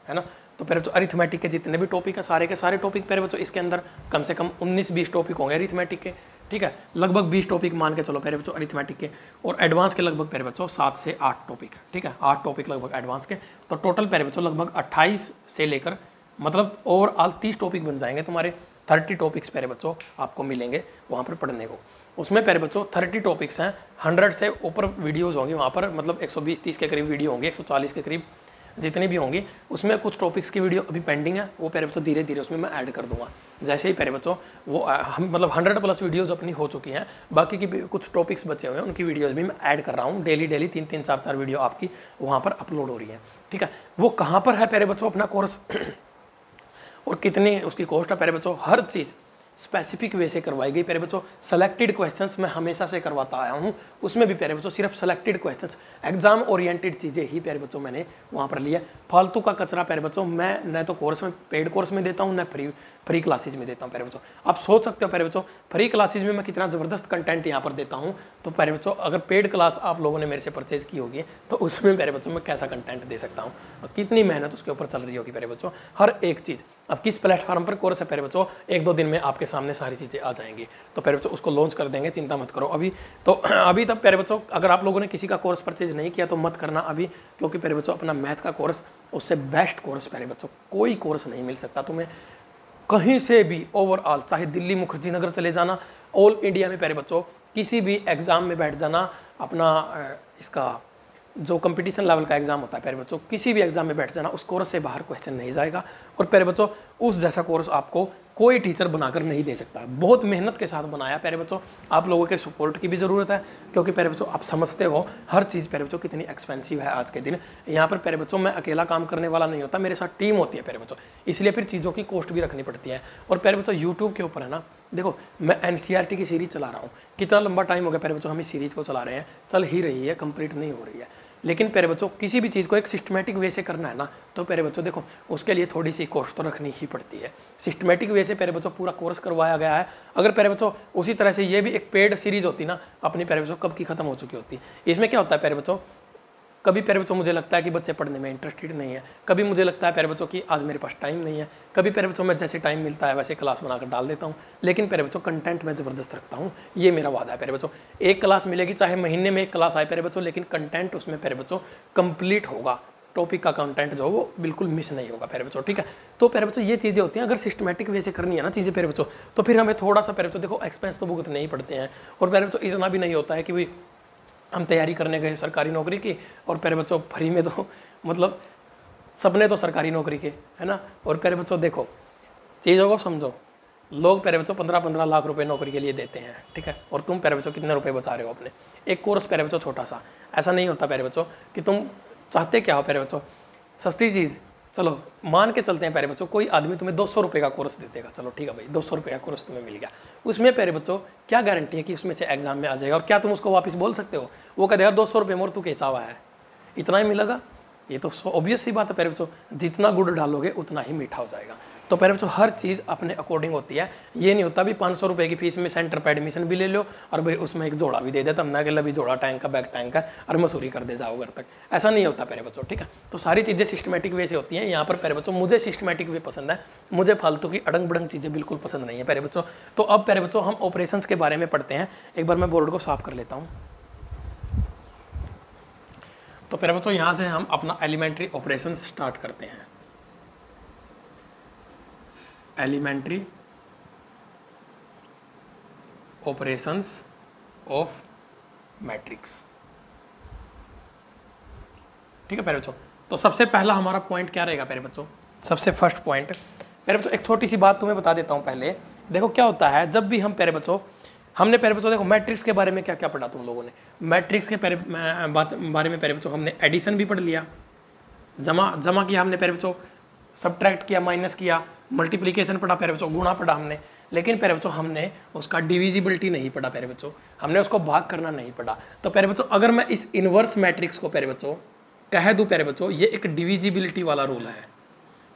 है ना? तो प्यारे बच्चों अरिथमेटिक के जितने भी टॉपिक है, सारे के सारे टॉपिक प्यारे बच्चों इसके अंदर कम से कम 19-20 टॉपिक होंगे अरिथमेटिक के। ठीक है? लगभग 20 टॉपिक मान के चलो प्यारे बच्चों अरिथमेटिक के, और एडवांस के लगभग प्यारे बच्चों सात से आठ टॉपिक ठीक है? आठ टॉपिक लगभग एडवांस के तो टोटल प्यारे बच्चों लगभग अट्ठाईस से लेकर मतलब ओवरऑल तीस टॉपिक बन जाएँगे तुम्हारे थर्टी टॉपिक्स प्यारे बच्चों आपको मिलेंगे वहाँ पर पढ़ने को। उसमें प्यारे बच्चों थर्टी टॉपिक्स हैं हंड्रेड से ऊपर वीडियोज़ होंगी वहाँ पर मतलब एक सौ बीस, तीस के करीब वीडियो होंगे, एक सौ चालीस के करीब जितनी भी होंगी, उसमें कुछ टॉपिक्स की वीडियो अभी पेंडिंग है, वो प्यारे बच्चों धीरे धीरे उसमें मैं ऐड कर दूँगा। जैसे ही प्यारे बच्चों, वो हम मतलब हंड्रेड प्लस वीडियोज़ अपनी हो चुकी हैं, बाकी की कुछ टॉपिक्स बचे हुए हैं, उनकी वीडियोज़ भी मैं ऐड कर रहा हूँ। डेली डेली तीन तीन चार चार वीडियो आपकी वहाँ पर अपलोड हो रही है। ठीक है? वो कहाँ पर है प्यारे बच्चों अपना कोर्स और कितनी उसकी कॉस्ट है प्यारे बच्चों? हर चीज़ स्पेसिफिक वे से करवाई गई। प्यारे बच्चों सेलेक्टेड क्वेश्चंस मैं हमेशा से करवाता आया हूँ। उसमें भी प्यारे बच्चों, सिर्फ़ सेलेक्टेड क्वेश्चंस एग्ज़ाम ओरिएंटेड चीज़ें ही प्यारे बच्चों मैंने वहाँ पर लिया फालतू का कचरा, प्यारे बच्चों, मैं, न तो कोर्स में पेड कोर्स में देता हूँ, न फ्री फ्री क्लासेज में देता हूँ प्यारे बच्चों। आप सोच सकते हो प्यारे बच्चों, फ्री क्लासेज में मैं कितना ज़बरदस्त कंटेंट यहाँ पर देता हूँ। तो प्यारे बच्चों, अगर पेड क्लास आप लोगों ने मेरे से परचेज की होगी तो उसमें प्यारे बच्चों मैं कैसा कंटेंट दे सकता हूँ कितनी मेहनत उसके ऊपर चल रही होगी प्यारे बच्चों। हर एक चीज़। अब किस प्लेटफॉर्म पर कोर्स है प्यारे बच्चों, एक दो दिन में आपके सामने सारी चीज़ें आ जाएँगी। तो प्यारे बच्चों, उसको लॉन्च कर देंगे, चिंता मत करो। अभी तो *clears throat* अभी तक प्यारे बच्चों, अगर आप लोगों ने किसी का कोर्स परचेज नहीं किया तो मत करना अभी, क्योंकि प्यारे बच्चों, अपना मैथ का कोर्स उससे बेस्ट कोर्स प्यारे बच्चों, कोई कोर्स नहीं मिल सकता। तुम्हें कहीं से भी ओवरऑल चाहे दिल्ली मुखर्जी नगर चले जाना ऑल इंडिया में प्यारे बच्चों, किसी भी एग्ज़ाम में बैठ जाना, अपना इसका, जो कंपटीशन लेवल का एग्ज़ाम होता है प्यारे बच्चों, किसी भी एग्ज़ाम में बैठ जाना, उस कोर्स से बाहर क्वेश्चन नहीं जाएगा। और प्यारे बच्चों, उस जैसा कोर्स आपको कोई टीचर बनाकर नहीं दे सकता। बहुत मेहनत के साथ बनाया प्यारे बच्चों। आप लोगों के सपोर्ट की भी ज़रूरत है, क्योंकि प्यारे बच्चों, आप समझते हो हर चीज़ प्यारे बच्चों कितनी एक्सपेंसिव है आज के दिन। यहाँ पर प्यारे बच्चों, मैं अकेला काम करने वाला नहीं होता, मेरे साथ टीम होती है प्यारे बच्चों। इसलिए फिर चीज़ों की कॉस्ट भी रखनी पड़ती है। और प्यारे बच्चों यूट्यूब के ऊपर है ना, देखो, मैं एन की सीरीज़ चला रहा हूँ। कितना लंबा टाइम हो गया प्यारे बच्चों, हम इस सीरीज़ को चला रहे हैं। चल ही रही है कंप्लीट नहीं हो रही है। लेकिन प्यारे बच्चों, किसी भी चीज़ को एक सिस्टमेटिक वे से करना है ना तो प्यारे बच्चों देखो, उसके लिए थोड़ी सी कोर्स तो रखनी ही पड़ती है। सिस्टमेटिक वे से प्यारे बच्चों पूरा कोर्स करवाया गया है। अगर प्यारे बच्चों, उसी तरह से ये भी एक पेड सीरीज़ होती ना, अपनी प्यारे बच्चों कब की खत्म हो चुकी होती? इसमें क्या होता है प्यारे बच्चों? कभी प्यारे बच्चों, मुझे लगता है कि बच्चे पढ़ने में इंटरेस्टेड नहीं है। कभी मुझे लगता है प्यारे बच्चों की आज मेरे पास टाइम नहीं है। कभी प्यारे बच्चों, में जैसे टाइम मिलता है, वैसे क्लास बनाकर डाल देता हूँ। लेकिन प्यारे बच्चों कंटेंट मैं ज़बरदस्त रखता हूँ। ये मेरा वादा है प्यारे बच्चों। एक क्लास मिलेगी, चाहे महीने में एक क्लास आए प्यारे बच्चों, लेकिन कंटेंट उसमें प्यारे बच्चों कंप्लीट होगा। टॉपिक का कंटेंट जो वो बिल्कुल मिस नहीं होगा प्यारे बच्चों, ठीक है? तो प्यारे बच्चों, ये चीज़ें होती हैं। अगर सिस्टमेटिक वे से करनी है ना चीज़ें प्यारे बच्चों तो फिर हमें थोड़ा सा प्यारे बच्चों, देखो एक्सपेंस तो भुगत नहीं पड़ते हैं। और प्यारे बच्चों, इतना भी नहीं होता है कि भाई हम तैयारी करने गए सरकारी नौकरी की और प्यारे बच्चों, फ्री में तो मतलब सपने तो सरकारी नौकरी के, है ना? और प्यारे बच्चों, देखो, चीज़ों को समझो। लोग प्यारे बच्चों पंद्रह पंद्रह लाख रुपए नौकरी के लिए देते हैं, ठीक है? और तुम प्यारे बच्चों, कितने रुपए बचा रहे हो अपने? एक कोर्स प्यारे बच्चों छोटा सा। ऐसा नहीं होता प्यारे बच्चों कि तुम चाहते क्या हो प्यारे बच्चों? सस्ती चीज़ चलो, मान के चलते हैं प्यारे बच्चों, कोई आदमी तुम्हें दो सौ रुपये का कोर्स दे देगा। चलो, ठीक है भाई, दो सौ रुपये का कोर्स तुम्हें मिल गया। उसमें प्यारे बच्चों, क्या गारंटी है कि उसमें से एग्ज़ाम में आ जाएगा? और क्या तुम उसको वापस बोल सकते हो? वो कह देगा दो सौ रुपये मोर, तू केचा हुआ है? इतना ही मिलेगा? ये तो ऑब्वियस ही बात है प्यारे बच्चों, जितना गुड़ डालोगे, उतना ही मीठा हो जाएगा। तो पहले बच्चों हर चीज़ अपने अकॉर्डिंग होती है। ये नहीं होता भी पाँच सौ रुपये की फ़ीस में सेंटर पर एडमिशन भी ले लो और भाई उसमें एक जोड़ा भी दे दे, तब ना कि भी जोड़ा टैंक का बैक टैंक का और मसूरी कर दे जाओ घर तक। ऐसा नहीं होता पहले बच्चों, ठीक है? तो सारी चीज़ें सिस्टमेटिक वे से होती हैं। यहाँ पर पहले बच्चों, मुझे सिस्टमेटिक वे पसंद है। मुझे फालतू की अड़ंग बड़ंग चीज़ें बिल्कुल पसंद नहीं है पहले बच्चों। तो अब पहले बच्चों, हम ऑपरेशन के बारे में पढ़ते हैं। एक बार मैं बोर्ड को साफ़ कर लेता हूँ। तो पहले बच्चों, यहाँ से हम अपना एलिमेंट्री ऑपरेशन स्टार्ट करते हैं। Elementary operations of matrix. ठीक है पहले बच्चों? तो सबसे पहला हमारा पॉइंट क्या रहेगा पहले बच्चों? सबसे फ़र्स्ट पॉइंट पहले बच्चों, एक छोटी सी बात तुम्हें बता देता हूँ पहले। देखो क्या होता है, जब भी हम पहले बच्चों, हमने पहले बच्चों, देखो मैट्रिक्स के बारे में क्या क्या पढ़ा तुम लोगों ने? मैट्रिक्स के पहले बात, बारे में पहले बच्चों, हमने एडिशन भी पढ़ लिया। जमा जमा किया हमने पहले बच्चों सब्ट्रैक्ट किया माइनस किया। मल्टीप्लीकेशन पढ़ा प्यारे बच्चों गुणा पढ़ा हमने लेकिन प्यारे बच्चों हमने उसका डिविजिबिलिटी नहीं पढ़ा प्यारे बच्चों हमने उसको भाग करना नहीं पढ़ा तो प्यारे बच्चों अगर मैं इस इनवर्स मैट्रिक्स को प्यारे बच्चों कह दूँ प्यारे बच्चों ये एक डिविजिबिलिटी वाला रूल है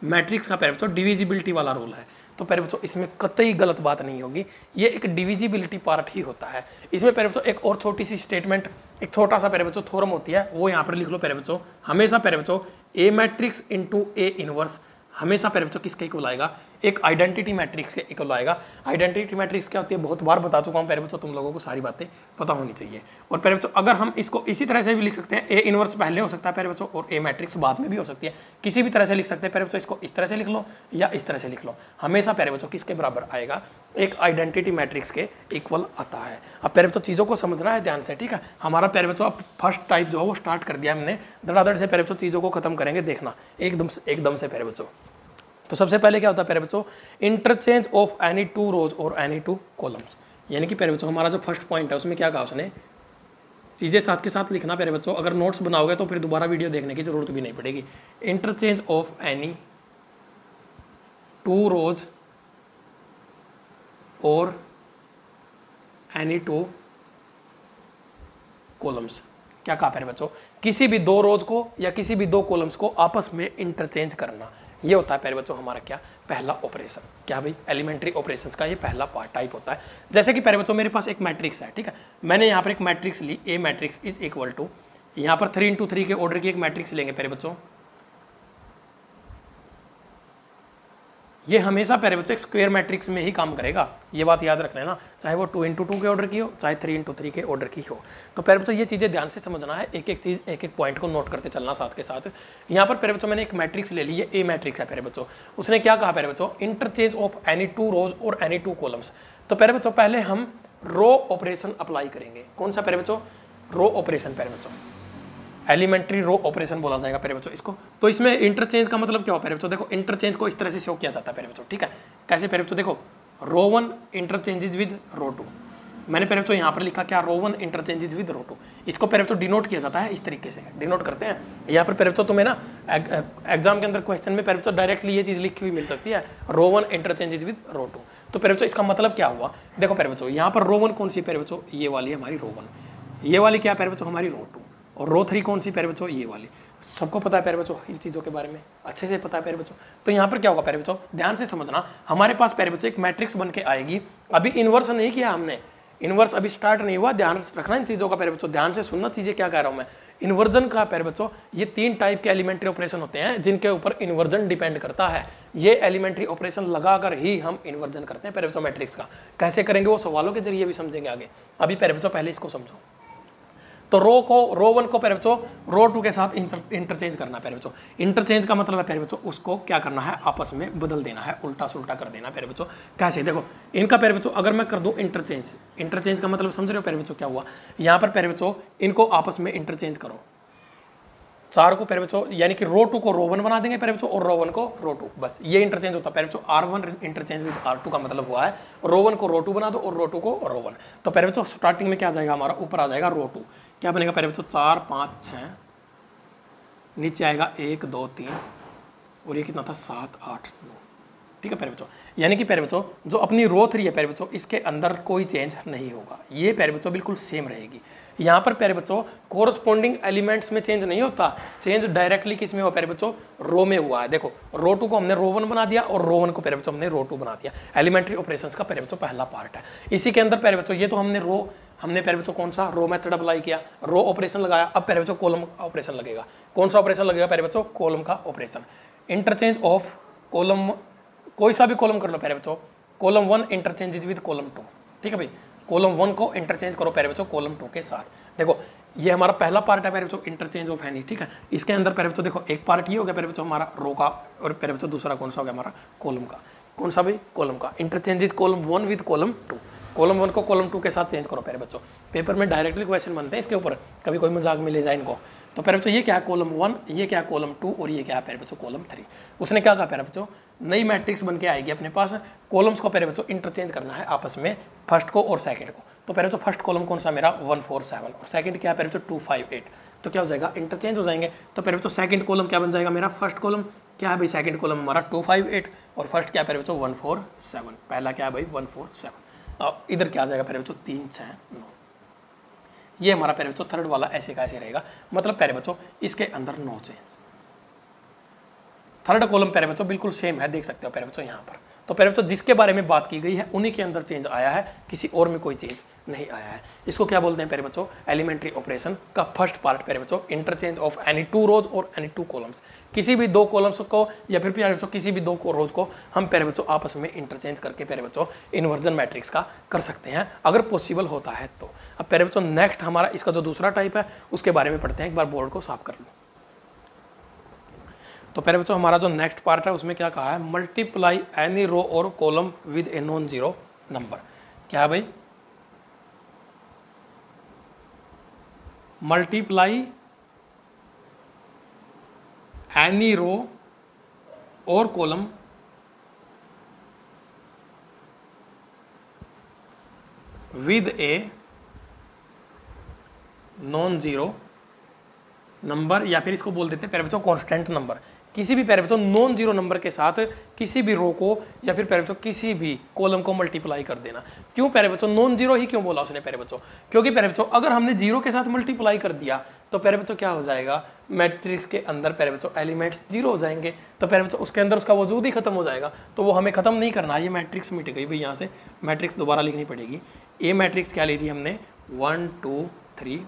मैट्रिक्स का प्यारे बच्चों डिविजिबिलिटी वाला रूल है तो प्यारे बच्चों इसमें कतई गलत बात नहीं होगी ये एक डिविजिबिलिटी पार्ट ही होता है इसमें प्यारे बच्चों एक और छोटी सी स्टेटमेंट एक छोटा सा प्यारे बच्चों थोरम होती है वो यहाँ पर लिख लो प्यारे बच्चों हमेशा प्यारे बच्चों A matrix into A inverse हमेशा बच्चों किसके को आएगा एक आइडेंटिटी मैट्रिक्स के इक्वल आएगा। आइडेंटिटी मैट्रिक्स क्या होती है? बहुत बार बता चुका हूँ पहले बच्चों, तुम लोगों को सारी बातें पता होनी चाहिए। और पहले बच्चों, अगर हम इसको इसी तरह से भी लिख सकते हैं ए इनवर्स पहले हो सकता है पहले बच्चों, और ए मैट्रिक्स बाद में भी हो सकती है। किसी भी तरह से लिख सकते हैं पहले बच्चों, इसको इस तरह से लिख लो या इस तरह से लिख लो। हमेशा पहले बच्चों, किसके बराबर आएगा? एक आइडेंटिटी मैट्रिक्स के इक्वल आता है। अब पहले बच्चों, चीज़ों को समझना है ध्यान से, ठीक है? हमारा पहले बच्चों, अब फ़र्स्ट टाइप जो है, वो स्टार्ट कर दिया हमने। धड़ाधड़ से पहले बच्चों, चीज़ों को खत्म करेंगे, देखना। एकदम से एकदम से पहले बच्चों। तो सबसे पहले क्या होता है पहले बच्चों? Interchange of any two rows और एनी टू कॉलम्स यानी कि पहले बच्चों, हमारा जो फ़र्स्ट पॉइंट है, उसमें क्या कहा उसने? चीज़ें साथ के साथ लिखना पहले बच्चों, अगर नोट्स बनाओगे तो फिर दोबारा वीडियो देखने की ज़रूरत भी नहीं पड़ेगी. Interchange of any two rows और एनी टू कॉलम्स क्या कहा पहले बच्चों? किसी भी दो रोज को या किसी भी दो कॉलम्स को आपस में इंटरचेंज करना. ये होता है प्यारे बच्चों, हमारा क्या? पहला ऑपरेशन क्या भाई? एलिमेंट्री ऑपरेशंस का ये पहला पार्ट टाइप होता है। जैसे कि प्यारे बच्चों, मेरे पास एक मैट्रिक्स है, ठीक है? मैंने यहाँ पर एक matrix Lee a matrix is equal to यहाँ पर थ्री इंटू थ्री के ऑर्डर की एक मैट्रिक्स लेंगे प्यारे बच्चों। ये हमेशा पहले बच्चों स्क्वायर मैट्रिक्स में ही काम करेगा। ये बात याद रख लेना चाहे वो टू इंटू टू के ऑर्डर की हो, चाहे थ्री इंटू थ्री के ऑर्डर की हो। तो पहले बच्चों ये चीज़ें ध्यान से समझना है एक एक चीज़ एक एक पॉइंट को नोट करते चलना साथ के साथ। यहाँ पर पहले बच्चों मैंने एक मैट्रिक्स ले ली है ए मैट्रिक्स है पहले बच्चों। उसने क्या कहा पहले बच्चों? Interchange of any two rows और एनी टू कॉलम्स तो पहले बच्चों, पहले हम रो ऑपरेशन अप्लाई करेंगे। कौन सा पहले बच्चों? रो ऑपरेशन पहले बच्चों। एलिमेंट्री रो ऑपरेशन बोला जाएगा पहले बच्चों इसको। तो इसमें इंटरचेंज का मतलब क्या हो पहले बच्चों? देखो इंटरचेंज को इस तरह से शो किया जाता है पहले बच्चों, ठीक है? कैसे पहले बच्चों? देखो row one interchanges with row two मैंने पहले बच्चों यहाँ पर लिखा क्या? Row one interchanges with row two इसको पहले बच्चों डिनोट किया जाता है इस तरीके से। डिनोट करते हैं। यहाँ पर पहले बच्चों तुम्हें ना एग्ज़ाम के अंदर क्वेश्चन में पहले बच्चों डायरेक्टली ये चीज़ लिखी हुई मिल सकती है। Row one interchanges with row two तो पहले बच्चों इसका मतलब क्या हुआ? देखो पहले बच्चों, यहाँ पर रो वन कौन सी पहले बच्चों, ये वाली है हमारी रो वन ये वाली क्या पहले बच्चों, हमारी रो टू और रो थ्री कौन सी पैर बच्चों ये वाली। सबको पता है पैर बच्चों इन चीज़ों के बारे में। अच्छे से पता है पैर बच्चों तो यहाँ पर क्या होगा पैर बच्चों ध्यान से समझना, हमारे पास पैर बच्चों एक मैट्रिक्स बन के आएगी। अभी इन्वर्स नहीं किया हमने। इन्वर्स अभी स्टार्ट नहीं हुआ। ध्यान रखना इन चीज़ों का पैर बच्चों ध्यान से सुनना चीज़ें क्या कह रहा हूँ मैं। इन्वर्जन का पैर बच्चों ये तीन टाइप के एलिमेंट्री ऑपरेशन होते हैं, जिनके ऊपर इन्वर्जन डिपेंड करता है। ये एलिमेंट्री ऑपरेशन लगाकर ही हम इन्वर्जन करते हैं पैर बच्चों मैट्रिक्स का। कैसे करेंगे? वो सवालों के ज़रिए भी समझेंगे आगे। अभी पैर बच्चों पहले इसको समझो। तो रो को, रो वन को पहले बच्चों रो टू के साथ इंटरचेंज करना है पहले बच्चों इंटरचेंज का मतलब है पहले बच्चों उसको क्या करना है, आपस में बदल देना है उल्टा सुल्टा कर देना पहले बच्चों कैसे? देखो, इनका पहले बच्चों अगर मैं कर दूँ इंटरचेंज इंटरचेंज का मतलब समझ रहे हो पहले बच्चों क्या हुआ? यहाँ पर पहले बच्चों इनको आपस में इंटरचेंज करो। चार को पहले बच्चों यानी कि रो टू को रो वन बना देंगे पहले बच्चों और रो वन को रो टू। बस, ये इंटरचेंज होता है पहले बच्चों R one interchange with R two का मतलब हुआ है, रो वन को रो टू बना दो, और रो टू को रो वन। तो पहले बच्चों स्टार्टिंग में क्या आ जाएगा हमारा? ऊपर आ जाएगा रो टू। क्या बनेगा पहले? बच्चों चार, पाँच, छः। नीचे आएगा एक, दो, तीन। और ये कितना था? सात, आठ, नौ। ठीक है प्यारे बच्चों? यानी कि प्यारे बच्चों, जो अपनी रो थ्री है, प्यारे बच्चों, इसके अंदर कोई चेंज नहीं होगा। ये प्यारे बच्चों बिल्कुल सेम रहेगी। यहाँ पर प्यारे बच्चों कोरस्पॉन्डिंग एलिमेंट्स में चेंज नहीं होता। चेंज डायरेक्टली किसमें हुआ प्यारे बच्चों? रो में हुआ है। देखो, रो टू को हमने रो वन बना दिया और रो वन को प्यारे बच्चों हमने रो टू बना दिया। एलिमेंट्री ऑपरेशन का प्यारे बच्चों पहला पार्ट है। इसी के अंदर प्यारे बच्चों, ये तो हमने रो हमने प्यारे बच्चों कौन सा रो मेथड अप्लाई किया, रो ऑपरेशन लगाया, अब प्यारे बच्चों कॉलम ऑपरेशन लगेगा। कौन सा ऑपरेशन लगेगा? प्यारे बच्चों कॉलम का ऑपरेशन इंटरचेंज ऑफ़ कॉलम कोई सा भी कॉलम कर लो प्यारे बच्चों column one interchanges with column two ठीक है भाई? कॉलम वन को इंटरचेंज करो प्यारे बच्चों कॉलम टू के साथ। देखो, ये हमारा पहला पार्ट है प्यारे बच्चों इंटरचेंज ऑफ़ एनी ठीक है? इसके अंदर प्यारे बच्चों देखो, एक पार्ट ये हो गया प्यारे बच्चों हमारा रो का, और प्यारे बच्चों दूसरा कौन सा हो गया, हमारा कॉलम का। कौन सा भाई? कॉलम का। Interchange is column one with column two column one को कॉलम टू के साथ चेंज करो पहले बच्चों। पेपर में डायरेक्टली क्वेश्चन बनते हैं, इसके ऊपर कभी कोई मज़ाक में ले जाए इनको। तो पहले बच्चों, ये क्या कॉलम वन ये क्या कॉलम टू और ये क्या प्यारे बच्चों कॉलम थ्री उसने क्या कहा प्यारे बच्चों? नई मैट्रिक्स बन के आएगी अपने पास। कॉलम्स को पहले बच्चों इंटरचेंज करना है आपस में फ़र्स्ट को और सेकंड को। तो पहले तो फ़र्स्ट कॉलम कौन सा मेरा? वन फोर सेवन और सेकंड क्या पहले तो टू फाइव एट तो क्या हो जाएगा? इंटरचेंज हो जाएँगे। तो पहले बच्चों सेकंड कॉलम क्या बन जाएगा मेरा? फ़र्स्ट कॉलम क्या है भाई? सेकंड कॉलम हमारा टू फाइव एट और फ़र्स्ट क्या पहले बच्चों? वन फोर सेवन पहला क्या है भाई? वन फोर सेवन अब इधर क्या आ जाएगा? पहले बच्चों तीन छः नौ। ये हमारा पहले बच्चों थर्ड वाला ऐसे का ऐसे रहेगा। मतलब पहले बच्चों इसके अंदर नौ चेंज थर्ड कॉलम पहले बच्चों बिल्कुल सेम है, देख सकते हो पहले बच्चों यहाँ पर। तो पहले बच्चों जिसके बारे में बात की गई है, उन्हीं के अंदर चेंज आया है, किसी और में कोई चेंज नहीं आया है। इसको क्या बोलते हैं पहले बच्चों? एलिमेंट्री ऑपरेशन का फ़र्स्ट पार्ट पहले बच्चों interchange of any two rows और एनी टू कॉलम्स किसी भी दो कॉलम्स को, या फिर प्यारे बच्चों, किसी भी दो रोज को हम पहले बच्चों आपस में इंटरचेंज करके पहले बच्चों इन्वर्जन मैट्रिक्स का कर सकते हैं, अगर पॉसिबल होता है तो। अब पहले बच्चों नेक्स्ट हमारा इसका जो दूसरा टाइप है, उसके बारे में पढ़ते हैं, एक बार बोर्ड को साफ़ कर लो। तो पहले बच्चों, हमारा जो नेक्स्ट पार्ट है, उसमें क्या कहा है? मल्टीप्लाई एनी रो और column with a non zero number क्या है भाई? मल्टीप्लाई एनी रो और column with a non zero number या फिर इसको बोल देते हैं, पहले बच्चों कॉन्स्टेंट नंबर किसी भी पैरे बच्चों नॉन ज़ीरो नंबर के साथ किसी भी रो को या फिर पैरे बच्चों किसी भी कॉलम को मल्टीप्लाई कर देना। क्यों पैरे बच्चों नॉन ज़ीरो ही क्यों बोला उसने पैरे बच्चों क्योंकि पैरे बच्चों अगर हमने ज़ीरो के साथ मल्टीप्लाई कर दिया तो पैरे बच्चों क्या हो जाएगा? मैट्रिक्स के अंदर पैरे बच्चों एलिमेंट्स ज़ीरो हो जाएँगे। तो पैरे बच्चों उसके अंदर उसका वजूद ही खत्म हो जाएगा। तो वो हमें खत्म नहीं करना। ये मैट्रिक्स मिट गई भाई यहाँ से। मैट्रिक्स दोबारा लिखनी पड़ेगी। ए मैट्रिक्स क्या ली थी हमने? One two three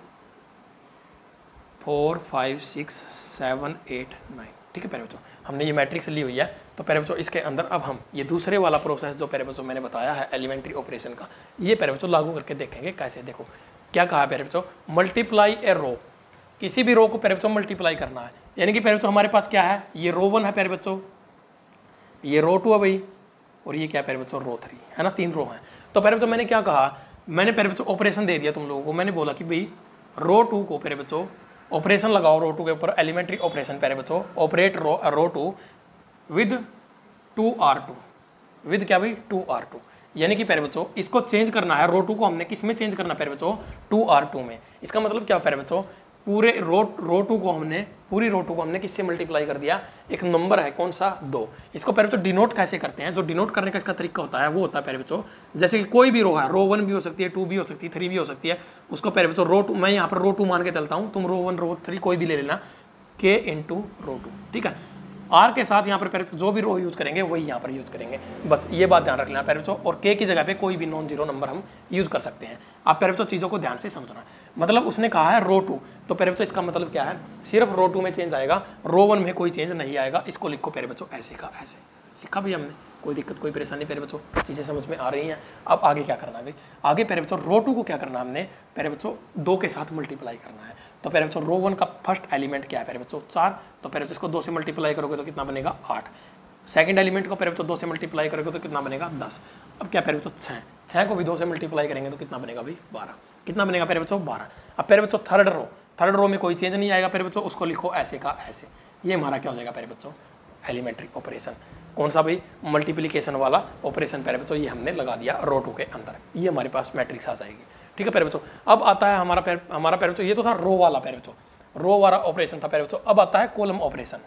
four five six seven eight nine ठीक है पैरे बच्चों, हमने ये मैट्रिक्स ली हुई है तो पैरे बच्चों, इसके अंदर अब हम, ये दूसरे वाला प्रोसेस जो पैरे बच्चों मैंने बताया है एलिमेंट्री ऑपरेशन का, ये पैरे बच्चों लागू करके देखेंगे कैसे देखो। क्या कहा पैरे बच्चों? मल्टीप्लाई ए रो किसी भी रो को पैरे बच्चों मल्टीप्लाई करना है। यानी कि पैरे बच्चों हमारे पास क्या है? ये रो वन है पैरे बच्चों। ये रो टू है भाई, और ये क्या पैरे बच्चों? रो थ्री है ना? तीन रो हैं। तो पैरे बच्चों मैंने क्या कहा? मैंने पैरे बच्चों ऑपरेशन दे दिया तुम लोगों को। मैंने बोला कि भाई रो टू को पैरे बच्चों ऑपरेशन लगाओ रो टू के ऊपर, एलिमेंट्री ऑपरेशन पहले बताओ। Operate row row two with two R two with क्या भाई? टू आर टू यानी कि पहले बच्चों इसको चेंज करना है, रो टू को हमने किसमें चेंज करना पहले बच्चों टू आर टू में। इसका मतलब क्या पहले बच्चों पूरे रो रो टू को हमने, पूरी रो टू को हमने किससे मल्टीप्लाई कर दिया? एक नंबर है, कौन सा? दो। इसको पहले तो डिनोट कैसे करते हैं? जो डिनोट करने का इसका तरीका होता है, वो होता है पहले बच्चों, जैसे कि कोई भी रो है, रो वन भी हो सकती है टू भी हो सकती है थ्री भी हो सकती है, उसको पहले बच्चों रो टू, मैं यहाँ पर रो टू मान के चलता हूँ, तुम रो वन रो थ्री कोई भी ले लेना के इंटू रो टू ठीक है? आर के साथ यहाँ पर पहले जो भी रो यूज़ करेंगे, वही यहाँ पर यूज़ करेंगे। बस ये बात ध्यान रख लेना तो और के की जगह पे कोई भी नॉन ज़ीरो नंबर हम यूज़ कर सकते हैं। आप तो चीज़ों को ध्यान से समझना। मतलब उसने कहा है रो टू तो तो इसका मतलब क्या है? सिर्फ़ रो टू में चेंज आएगा रो वन में कोई चेंज नहीं आएगा, इसको लिखो बच्चों ऐसे का ऐसे। लिखा भी हमने, कोई दिक्कत, कोई परेशानी पहले बच्चों चीज़ें समझ में आ रही हैं। अब आगे क्या करना है? भाई आगे पहले बच्चों रो टू को क्या करना हमने? पहले बच्चों दो के साथ मल्टीप्लाई करना है। तो पहले बच्चों रो वन का फ़र्स्ट एलिमेंट क्या है पहले बच्चों चार तो पहले बच्चों इसको दो से मल्टीप्लाई करोगे तो कितना बनेगा आठ सेकंड एलिमेंट को पहले बच्चों दो से मल्टीप्लाई करोगे तो कितना बनेगा दस अब क्या पहले बच्चों छः छः को भी दो से मल्टीप्लाई करेंगे तो कितना बनेगा भाई बारह कितना बनेगा पहले बच्चों बारह अब पहले बच्चों थर्ड रो थर्ड रो में कोई चेंज नहीं आएगा प्यारे बच्चों उसको लिखो ऐसे का ऐसे ये हमारा क्या हो जाएगा पहले बच्चों एलिमेंट्री ऑपरेशन कौन सा भाई मल्टीप्लीकेशन वाला ऑपरेशन प्यारे बच्चों ये हमने लगा दिया रो टू के अंदर ये हमारे पास मैट्रिक्स आ जाएगी ठीक है प्यारे बच्चों अब आता है हमारा पैर हमारा पैर बच्चों ये तो था रो वाला पैर बच्चों रो वाला ऑपरेशन था पैर बच्चों अब आता है कोलम ऑपरेशन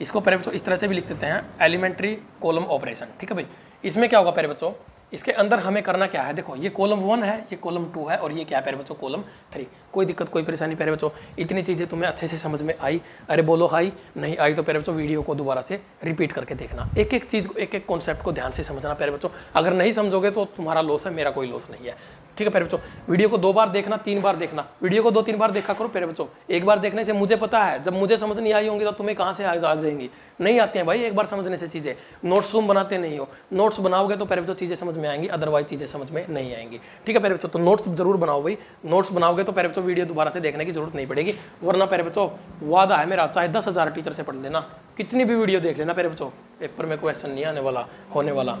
इसको पैर बच्चों इस तरह से भी लिख देते हैं। एलिमेंट्री कोलम ऑपरेशन ठीक है भाई? इसमें क्या होगा पैर बच्चों इसके अंदर हमें करना क्या है? देखो, ये कॉलम वन है, ये कॉलम टू है और ये क्या प्यारे बच्चों? कॉलम थ्री कोई दिक्कत, कोई परेशानी प्यारे बच्चों? इतनी चीज़ें तुम्हें अच्छे से समझ में आई। अरे बोलो हाई नहीं आई तो प्यारे बच्चों वीडियो को दोबारा से रिपीट करके देखना। एक एक चीज़ को एक एक कॉन्सेप्ट को ध्यान से समझना प्यारे बच्चों। अगर नहीं समझोगे तो तुम्हारा लॉस है, मेरा कोई लॉस नहीं है। ठीक है प्यारे बच्चों? वीडियो को दो बार देखना, तीन बार देखना। वीडियो को दो, तीन बार देखा करो प्यारे बच्चों। एक बार देखने से मुझे पता है, जब मुझे समझ नहीं आई होंगी तो तुम्हें कहाँ से आ जाएँगी? नहीं आती हैं भाई एक बार समझने से चीज़ें। नोट्स तुम बनाते नहीं हो। नोट्स बनाओगे तो प्यारे बच्चों चीज़ें समझ में आएँगी अदरवाइज़ चीज़ें समझ में नहीं आएँगी। ठीक है प्यारे बच्चों तो नोट्स ज़रूर बनाओ भाई। नोट्स बनाओगे तो प्यारे बच्चों वीडियो दोबारा से देखने की ज़रूरत नहीं पड़ेगी। वरना प्यारे बच्चों वादा है मेरा, चाहे दस हज़ार टीचर से पढ़ लेना। कितनी भी वीडियो देख लेना प्यारे बच्चों पेपर में क्वेश्चन नहीं आने वाला, होने वाला।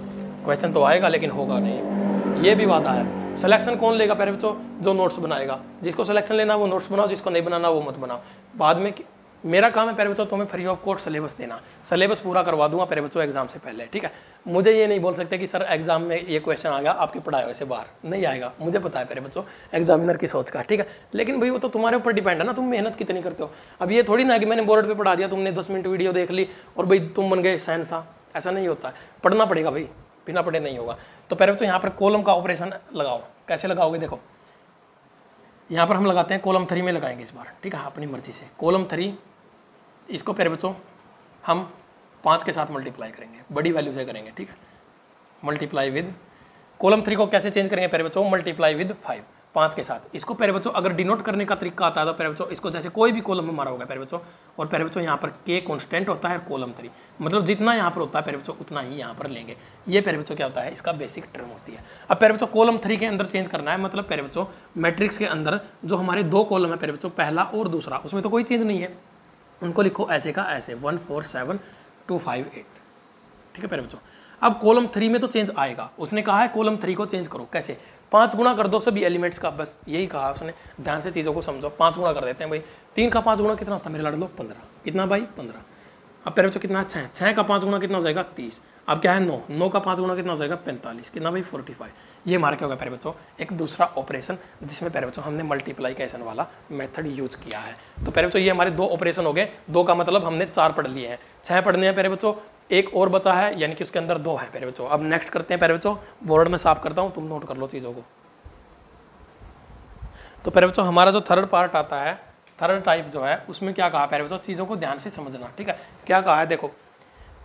क्वेश्चन तो आएगा, लेकिन होगा नहीं। ये भी वादा है। सिलेक्शन कौन लेगा प्यारे बच्चों जो नोट्स बनाएगा। जिसको सिलेक्शन लेना वो नोट्स बनाओ, जिसको नहीं बनाना वो मत बनाओ। बाद में मेरा काम है प्यारे बच्चों, तुम्हें फ्री ऑफ़ कोर्स सिलेबस देना। सिलेबस पूरा करवा दूँगा प्यारे बच्चों एग्ज़ाम से पहले, ठीक है? मुझे ये नहीं बोल सकते कि, सर एग्ज़ाम में ये क्वेश्चन आ गया, आपकी पढ़ाई वैसे बाहर नहीं आएगा। मुझे पता है प्यारे बच्चों एग्जामिनर की सोच का, ठीक है? लेकिन भाई, वो तो तुम्हारे ऊपर डिपेंड है ना, तुम मेहनत कितनी करते हो? अब ये थोड़ी ना कि मैंने बोर्ड पर पढ़ा दिया, तुमने दस मिनट वीडियो देख ली, और भाई, तुम बन गए सैनसा ऐसा नहीं होता। पढ़ना पड़ेगा भाई, बिना पढ़े नहीं होगा। तो पहले बच्चों, यहाँ पर कॉलम का ऑपरेशन लगाओ। कैसे लगाओगे, देखो? यहाँ पर हम लगाते हैं कॉलम थ्री में लगाएँगे इस बार, ठीक है? अपनी मर्ज़ी से। कॉलम थ्री इसको प्यारे बच्चों हम पाँच के साथ मल्टीप्लाई करेंगे, बड़ी वैल्यू से करेंगे, ठीक है? मल्टीप्लाई विद कॉलम थ्री को कैसे चेंज करेंगे प्यारे बच्चों? मल्टीप्लाई विद फाइव पाँच के साथ। इसको प्यारे बच्चों अगर डिनोट करने का तरीका आता है तो प्यारे बच्चों इसको जैसे कोई भी कॉलम में मारा होगा प्यारे बच्चों, और प्यारे बच्चों यहाँ पर के कॉन्स्टेंट होता है कॉलम थ्री मतलब जितना यहाँ पर होता है प्यारे बच्चों उतना ही यहाँ पर लेंगे। ये प्यारे बच्चों क्या होता है? इसका बेसिक टर्म होती है। अब प्यारे बच्चों कॉलम थ्री के अंदर चेंज करना है मतलब प्यारे बच्चों मैट्रिक्स के अंदर जो हमारे दो कॉलम है प्यारे बच्चों, पहला और दूसरा, उसमें तो कोई चेंज नहीं है। उनको लिखो ऐसे का ऐसे, one four seven two five eight. ठीक है पहले बच्चों? अब कॉलम थ्री में तो चेंज आएगा। उसने कहा है कॉलम थ्री को चेंज करो। कैसे? पाँच गुणा कर दो सभी एलिमेंट्स का। बस यही कहा उसने। ध्यान से चीज़ों को समझो। पाँच गुणा कर देते हैं भाई। तीन का पाँच गुणा कितना? होता है मेरे लड़ लो, पंद्रह। कितना भाई? पंद्रह। अब पहले बच्चों, कितना? छः छः का पाँच गुणा कितना हो जाएगा? तीस। अब क्या है? नौ। नौ का पाँच गुना कितना हो जाएगा? पैंतालीस। कितना भाई? Forty five. ये हमारा क्या होगा प्यारे बच्चों? एक दूसरा ऑपरेशन, जिसमें प्यारे बच्चों हमने मल्टीप्लाइकेशन वाला मेथड यूज़ किया है। तो प्यारे बच्चों ये हमारे दो ऑपरेशन हो गए। दो का मतलब हमने चार पढ़ लिए हैं। छः पढ़ने हैं प्यारे बच्चों। एक और बचा है, यानी कि उसके अंदर दो है प्यारे बच्चों। अब नेक्स्ट करते हैं प्यारे बच्चों। बोर्ड में साफ़ करता हूँ, तुम नोट कर लो चीज़ों को। तो प्यारे बच्चों हमारा जो थर्ड पार्ट आता है थर्ड टाइप जो है, उसमें क्या कहा प्यारे बच्चों? चीज़ों को ध्यान से समझना, ठीक है? क्या कहा है? देखो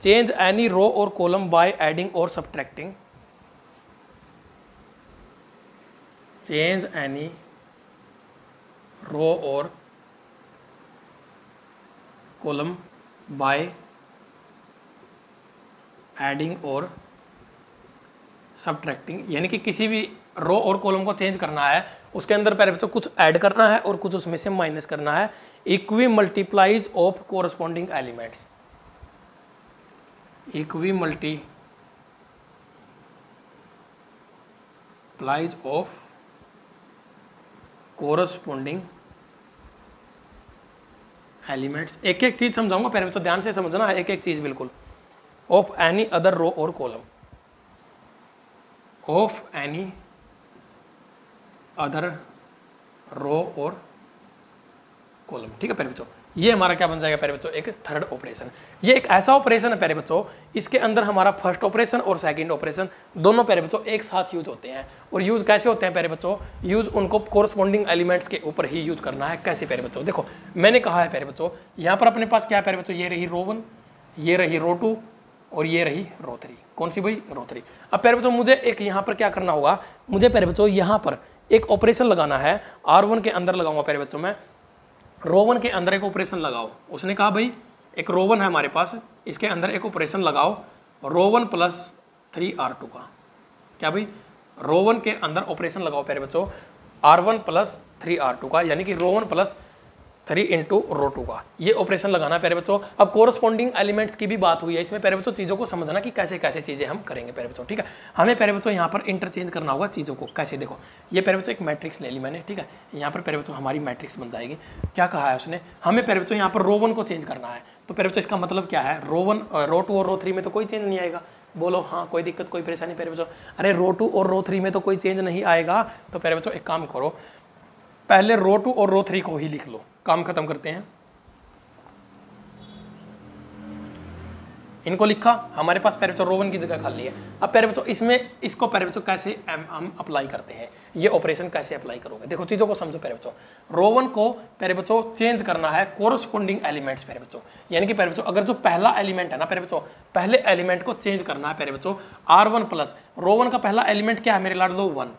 change any row or column by adding or subtracting change any row or column by adding or subtracting यानी कि किसी भी रो और कॉलम को चेंज करना है, उसके अंदर पहले बच्चों कुछ ऐड करना है और कुछ उसमें से माइनस करना है. Equimultiples of corresponding elements equimultiples of corresponding elements एक एक चीज़ समझाऊँगा, पहले बच्चों ध्यान से समझना, एक एक चीज़ बिल्कुल। ऑफ़ एनी अदर रो और column of any other row और कॉलम ठीक है प्यारे बच्चों ये हमारा क्या बन जाएगा प्यारे बच्चों? एक थर्ड ऑपरेशन ये एक ऐसा ऑपरेशन है प्यारे बच्चों, इसके अंदर हमारा फ़र्स्ट ऑपरेशन और सेकंड ऑपरेशन दोनों प्यारे बच्चों एक साथ यूज़ होते हैं। और यूज़ कैसे होते हैं प्यारे बच्चों? यूज़ उनको कोरस्पॉन्डिंग एलिमेंट्स के ऊपर ही यूज़ करना है। कैसे प्यारे बच्चों? देखो, मैंने कहा है प्यारे बच्चों, यहाँ पर अपने पास क्या है प्यारे बच्चों? ये रही रो वन ये रही रो टू और ये रही रो थ्री कौन सी भाई? रो थ्री अब प्यारे बच्चों, मुझे एक यहाँ पर क्या करना होगा? मुझे प्यारे बच्चों, यहाँ पर एक ऑपरेशन लगाना है। आर वन के अंदर लगाऊँगा प्यारे बच्चों में। रो वन के अंदर एक ऑपरेशन लगाओ। उसने कहा, भाई, एक रोवन है हमारे पास, इसके अंदर एक ऑपरेशन लगाओ। Row one plus three R two का। क्या भाई? रोवन के अंदर ऑपरेशन लगाओ, प्यारे बच्चों। R one plus three R two का, यानी कि row one plus three into row two का। ये ऑपरेशन लगाना प्यारे बच्चों अब कोरस्पॉन्डिंग एलिमेंट्स की भी बात हुई है, इसमें प्यारे बच्चों चीज़ों को समझना कि कैसे कैसे चीज़ें हम करेंगे प्यारे बच्चों ठीक है? हमें प्यारे बच्चों यहाँ पर इंटरचेंज करना होगा चीज़ों को। कैसे? देखो, ये प्यारे बच्चों एक मैट्रिक्स ले ली मैंने, ठीक है? यहाँ पर प्यारे बच्चों हमारी मैट्रिक्स बन जाएगी। क्या कहा है उसने? हमें प्यारे बच्चों यहाँ पर रो वन को चेंज करना है। तो प्यारे बच्चों इसका मतलब क्या है? रो वन रो टू और रो थ्री में तो कोई चेंज नहीं आएगा। बोलो हाँ कोई दिक्कत, कोई परेशानी प्यारे बच्चों अरे रो टू और रो थ्री में तो कोई चेंज नहीं आएगा। तो प्यारे बच्चों एक काम करो, पहले रो टू और रो थ्री को ही लिख लो। काम खत्म करते हैं। इनको लिखा, हमारे पास पैर रोवन की जगह खाली है। अब पैर बच्चों इसमें, इसको पैर बच्चों कैसे हम अप्लाई करते हैं? ये ऑपरेशन कैसे अप्लाई करोगे? देखो, चीज़ों को समझो पैर रोवन को पैर बच्चों चेंज करना है कोरस्पोंडिंग एलिमेंट्स पैर बच्चों यानी कि पैर बच्चों अगर जो पहला एलिमेंट है ना पैर बच्चों पहले एलिमेंट को चेंज करना है पैर बच्चों आर वन प्लस रोवन का पहला एलिमेंट क्या है मेरे लाड लो वन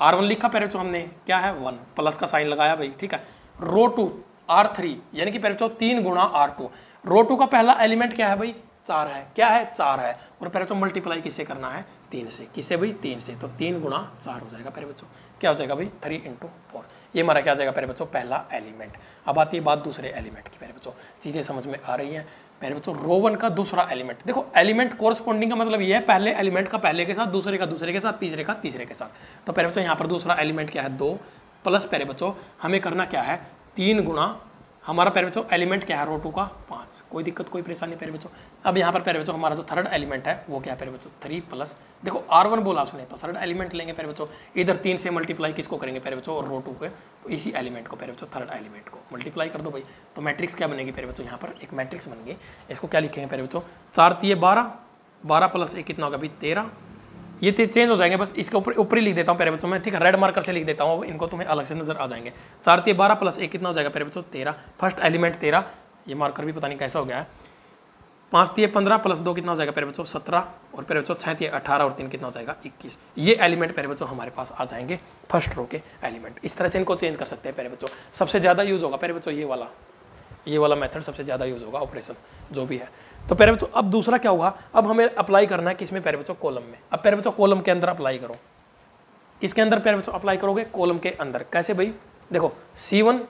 आर वन लिखा पैर बच्चों हमने, क्या है? वन प्लस का साइन लगाया भाई, ठीक है? रो टू, आर थ्री, यानी कि पैर बच्चों तीन गुणा आर टू। रो टू का पहला एलिमेंट क्या है भाई? चार है। क्या है? चार है। और बच्चों मल्टीप्लाई किससे करना है? तीन से। किससे भाई? तीन से। तो तीन गुणा चार हो जाएगा। पहले बच्चों, क्या हो जाएगा भाई? थ्री इंटू फोर ये हमारा क्या हो जाएगा? पहले बच्चों, पहला एलिमेंट। अब आती है बात दूसरे एलिमेंट की। पहले बच्चों, चीज़ें समझ में आ रही हैं। पहले बच्चों रोवन का दूसरा एलिमेंट। देखो एलिमेंट कोरस्पॉन्डिंग का मतलब ये है, पहले एलिमेंट का पहले के साथ, दूसरे का दूसरे के साथ, तीसरे का तीसरे के साथ। तो पहले बच्चों, यहाँ पर दूसरा एलिमेंट क्या है? दो। प्लस पहले बच्चों, हमें करना क्या है? तीन गुणा हमारा पैर बच्चों, एलिमेंट क्या है? रो टू का पाँच। कोई दिक्कत, कोई परेशानी पैर बच्चों। अब यहाँ पर पैर बच्चों, हमारा जो थर्ड एलिमेंट है, वो क्या है बच्चों? थ्री प्लस देखो आर वन बोला उसने तो थर्ड एलिमेंट लेंगे पैर बच्चों। इधर तीन से मल्टीप्लाई किसको करेंगे पैर बच्चों? और रो टू के। तो इसी एलिमेंट को पैर बच्चों थर्ड एलिमेंट को। मल्टीप्लाई कर दो भाई। तो मैट्रिक्स क्या बनेगी पैर बच्चों? यहाँ पर एक मैट्रिक्स बन गई। इसको क्या लिखेंगे पैर बच्चों? चार तीय बारह। बारह प्लस एक कितना होगा भाई? तेरह। ये चेंज हो जाएँगे, बस इसके ऊपर ऊपर ही लिख देता हूँ पहले बच्चों में ठीक है रेड मार्कर से लिख देता हूँ, इनको तुम्हें अलग से नज़र आ जाएँगे। चार तीन बारह प्लस एक कितना हो जाएगा पहले बच्चों तेरह। फ़र्स्ट एलिमेंट तेरह, ये मार्कर भी पता नहीं कैसा हो गया है। पाँच तीय पंद्रह प्लस दो कितना हो जाएगा पहले बच्चों सत्रह, और पहले बच्चों छः तीय अठारह, और तीन कितना हो जाएगा इक्कीस। ये एलिमेंट पहले बच्चों हमारे पास आ जाएँगे फ़र्स्ट रो के एलिमेंट इस तरह से इनको चेंज कर सकते हैं पहले बच्चों सबसे ज़्यादा यूज़ होगा पहले बच्चों ये वाला। ये वाला मेथड सबसे ज़्यादा यूज़ होगा ऑपरेशन जो भी है। तो पैर बच्चों अब दूसरा क्या होगा? अब हमें अप्लाई करना है किसमें पैर बच्चों कॉलम में। अब पैर बच्चों कॉलम के अंदर अप्लाई करो। किसके अंदर पैर बच्चों अप्लाई करोगे? कॉलम के अंदर। कैसे भाई? देखो सी वन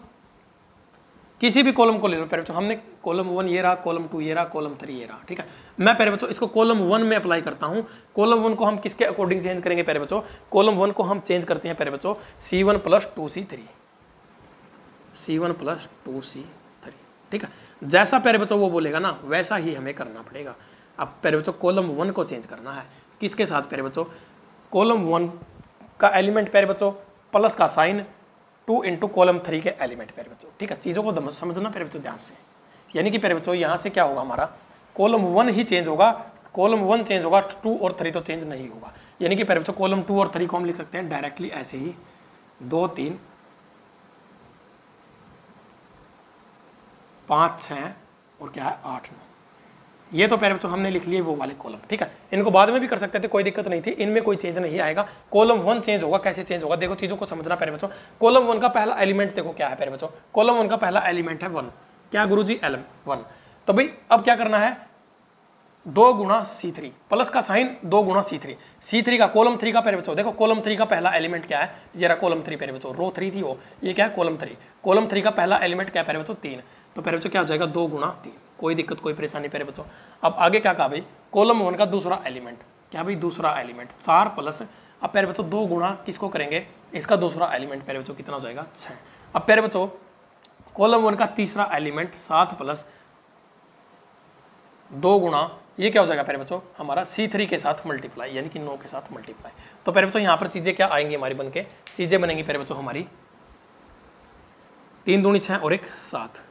किसी भी कॉलम को ले लो पैर बच्चों हमने कॉलम वन ये रहा कॉलम टू ये रहा कॉलम थ्री ये रहा, ठीक है? मैं पैर बच्चों इसको कॉलम वन में अप्लाई करता हूँ। कॉलम वन को हम किसके अकॉर्डिंग चेंज करेंगे? पैर बच्चों कॉलम वन को हम चेंज करते हैं पैर बच्चों C one plus two C three C one plus two C ठीक है? जैसा पैर बच्चों वो बोलेगा ना, वैसा ही हमें करना पड़ेगा। अब पैर बच्चों कॉलम वन को चेंज करना है। किसके साथ पैर बच्चों? कॉलम वन का एलिमेंट पैर बच्चों प्लस का sign two into column three के एलिमेंट पैर बच्चों। ठीक है? चीज़ों को समझना पैर बच्चों ध्यान से। यानी कि पैर बच्चों, यहाँ से क्या होगा हमारा? कॉलम वन ही चेंज होगा। कॉलम वन चेंज होगा टू और थ्री तो चेंज नहीं होगा। यानी कि पैर बच्चों कॉलम टू और थ्री को हम लिख सकते हैं डायरेक्टली ऐसे ही। दो, तीन पाँच छः और क्या है? आठ, नौ। ये तो पहले बच्चों हमने लिख लिए वो वाले कॉलम ठीक है? इनको बाद में भी कर सकते थे, कोई दिक्कत नहीं थी। इनमें कोई चेंज नहीं आएगा। कॉलम वन चेंज होगा, कैसे चेंज होगा? देखो, चीज़ों को समझना पहले बच्चों। कॉलम वन का पहला एलिमेंट देखो क्या है पहले बच्चों। कॉलम वन का पहला एलिमेंट है वन क्या गुरु जी एलम वन तो भाई, अब क्या करना है? दो गुणा सी थ्री प्लस का साइन दो गुणा सी थ्री सी थ्री का कॉलम थ्री का पहले बच्चों। देखो कॉलम थ्री का पहला एलिमेंट क्या है? जरा कॉलम थ्री पहले बच्चों। रो थ्री थी वो। ये क्या है? कॉलम थ्री कॉलम थ्री का पहला एलिमेंट क्या है बच्चों? तीन। तो पहले बच्चों क्या हो जाएगा? दो गुणा तीन। कोई दिक्कत, कोई परेशानी, पहले बच्चों अब आगे क्या कहा भाई? कॉलम वन का दूसरा एलिमेंट क्या भाई? दूसरा एलिमेंट चार प्लस अब पहले बच्चों दो गुणा किसको करेंगे? इसका दूसरा एलिमेंट पहले बच्चों कितना हो जाएगा? छः अब पहले बच्चों कॉलम वन का तीसरा एलिमेंट सात प्लस दो गुणा, ये क्या हो जाएगा पहले बच्चों हमारा सी थ्री के साथ मल्टीप्लाई यानी कि नौ के साथ मल्टीप्लाई तो पहले बच्चों यहाँ पर चीज़ें क्या आएँगी हमारी बन के? चीज़ें बनेंगी पहले बच्चों हमारी। तीन दूनी छः और एक सात।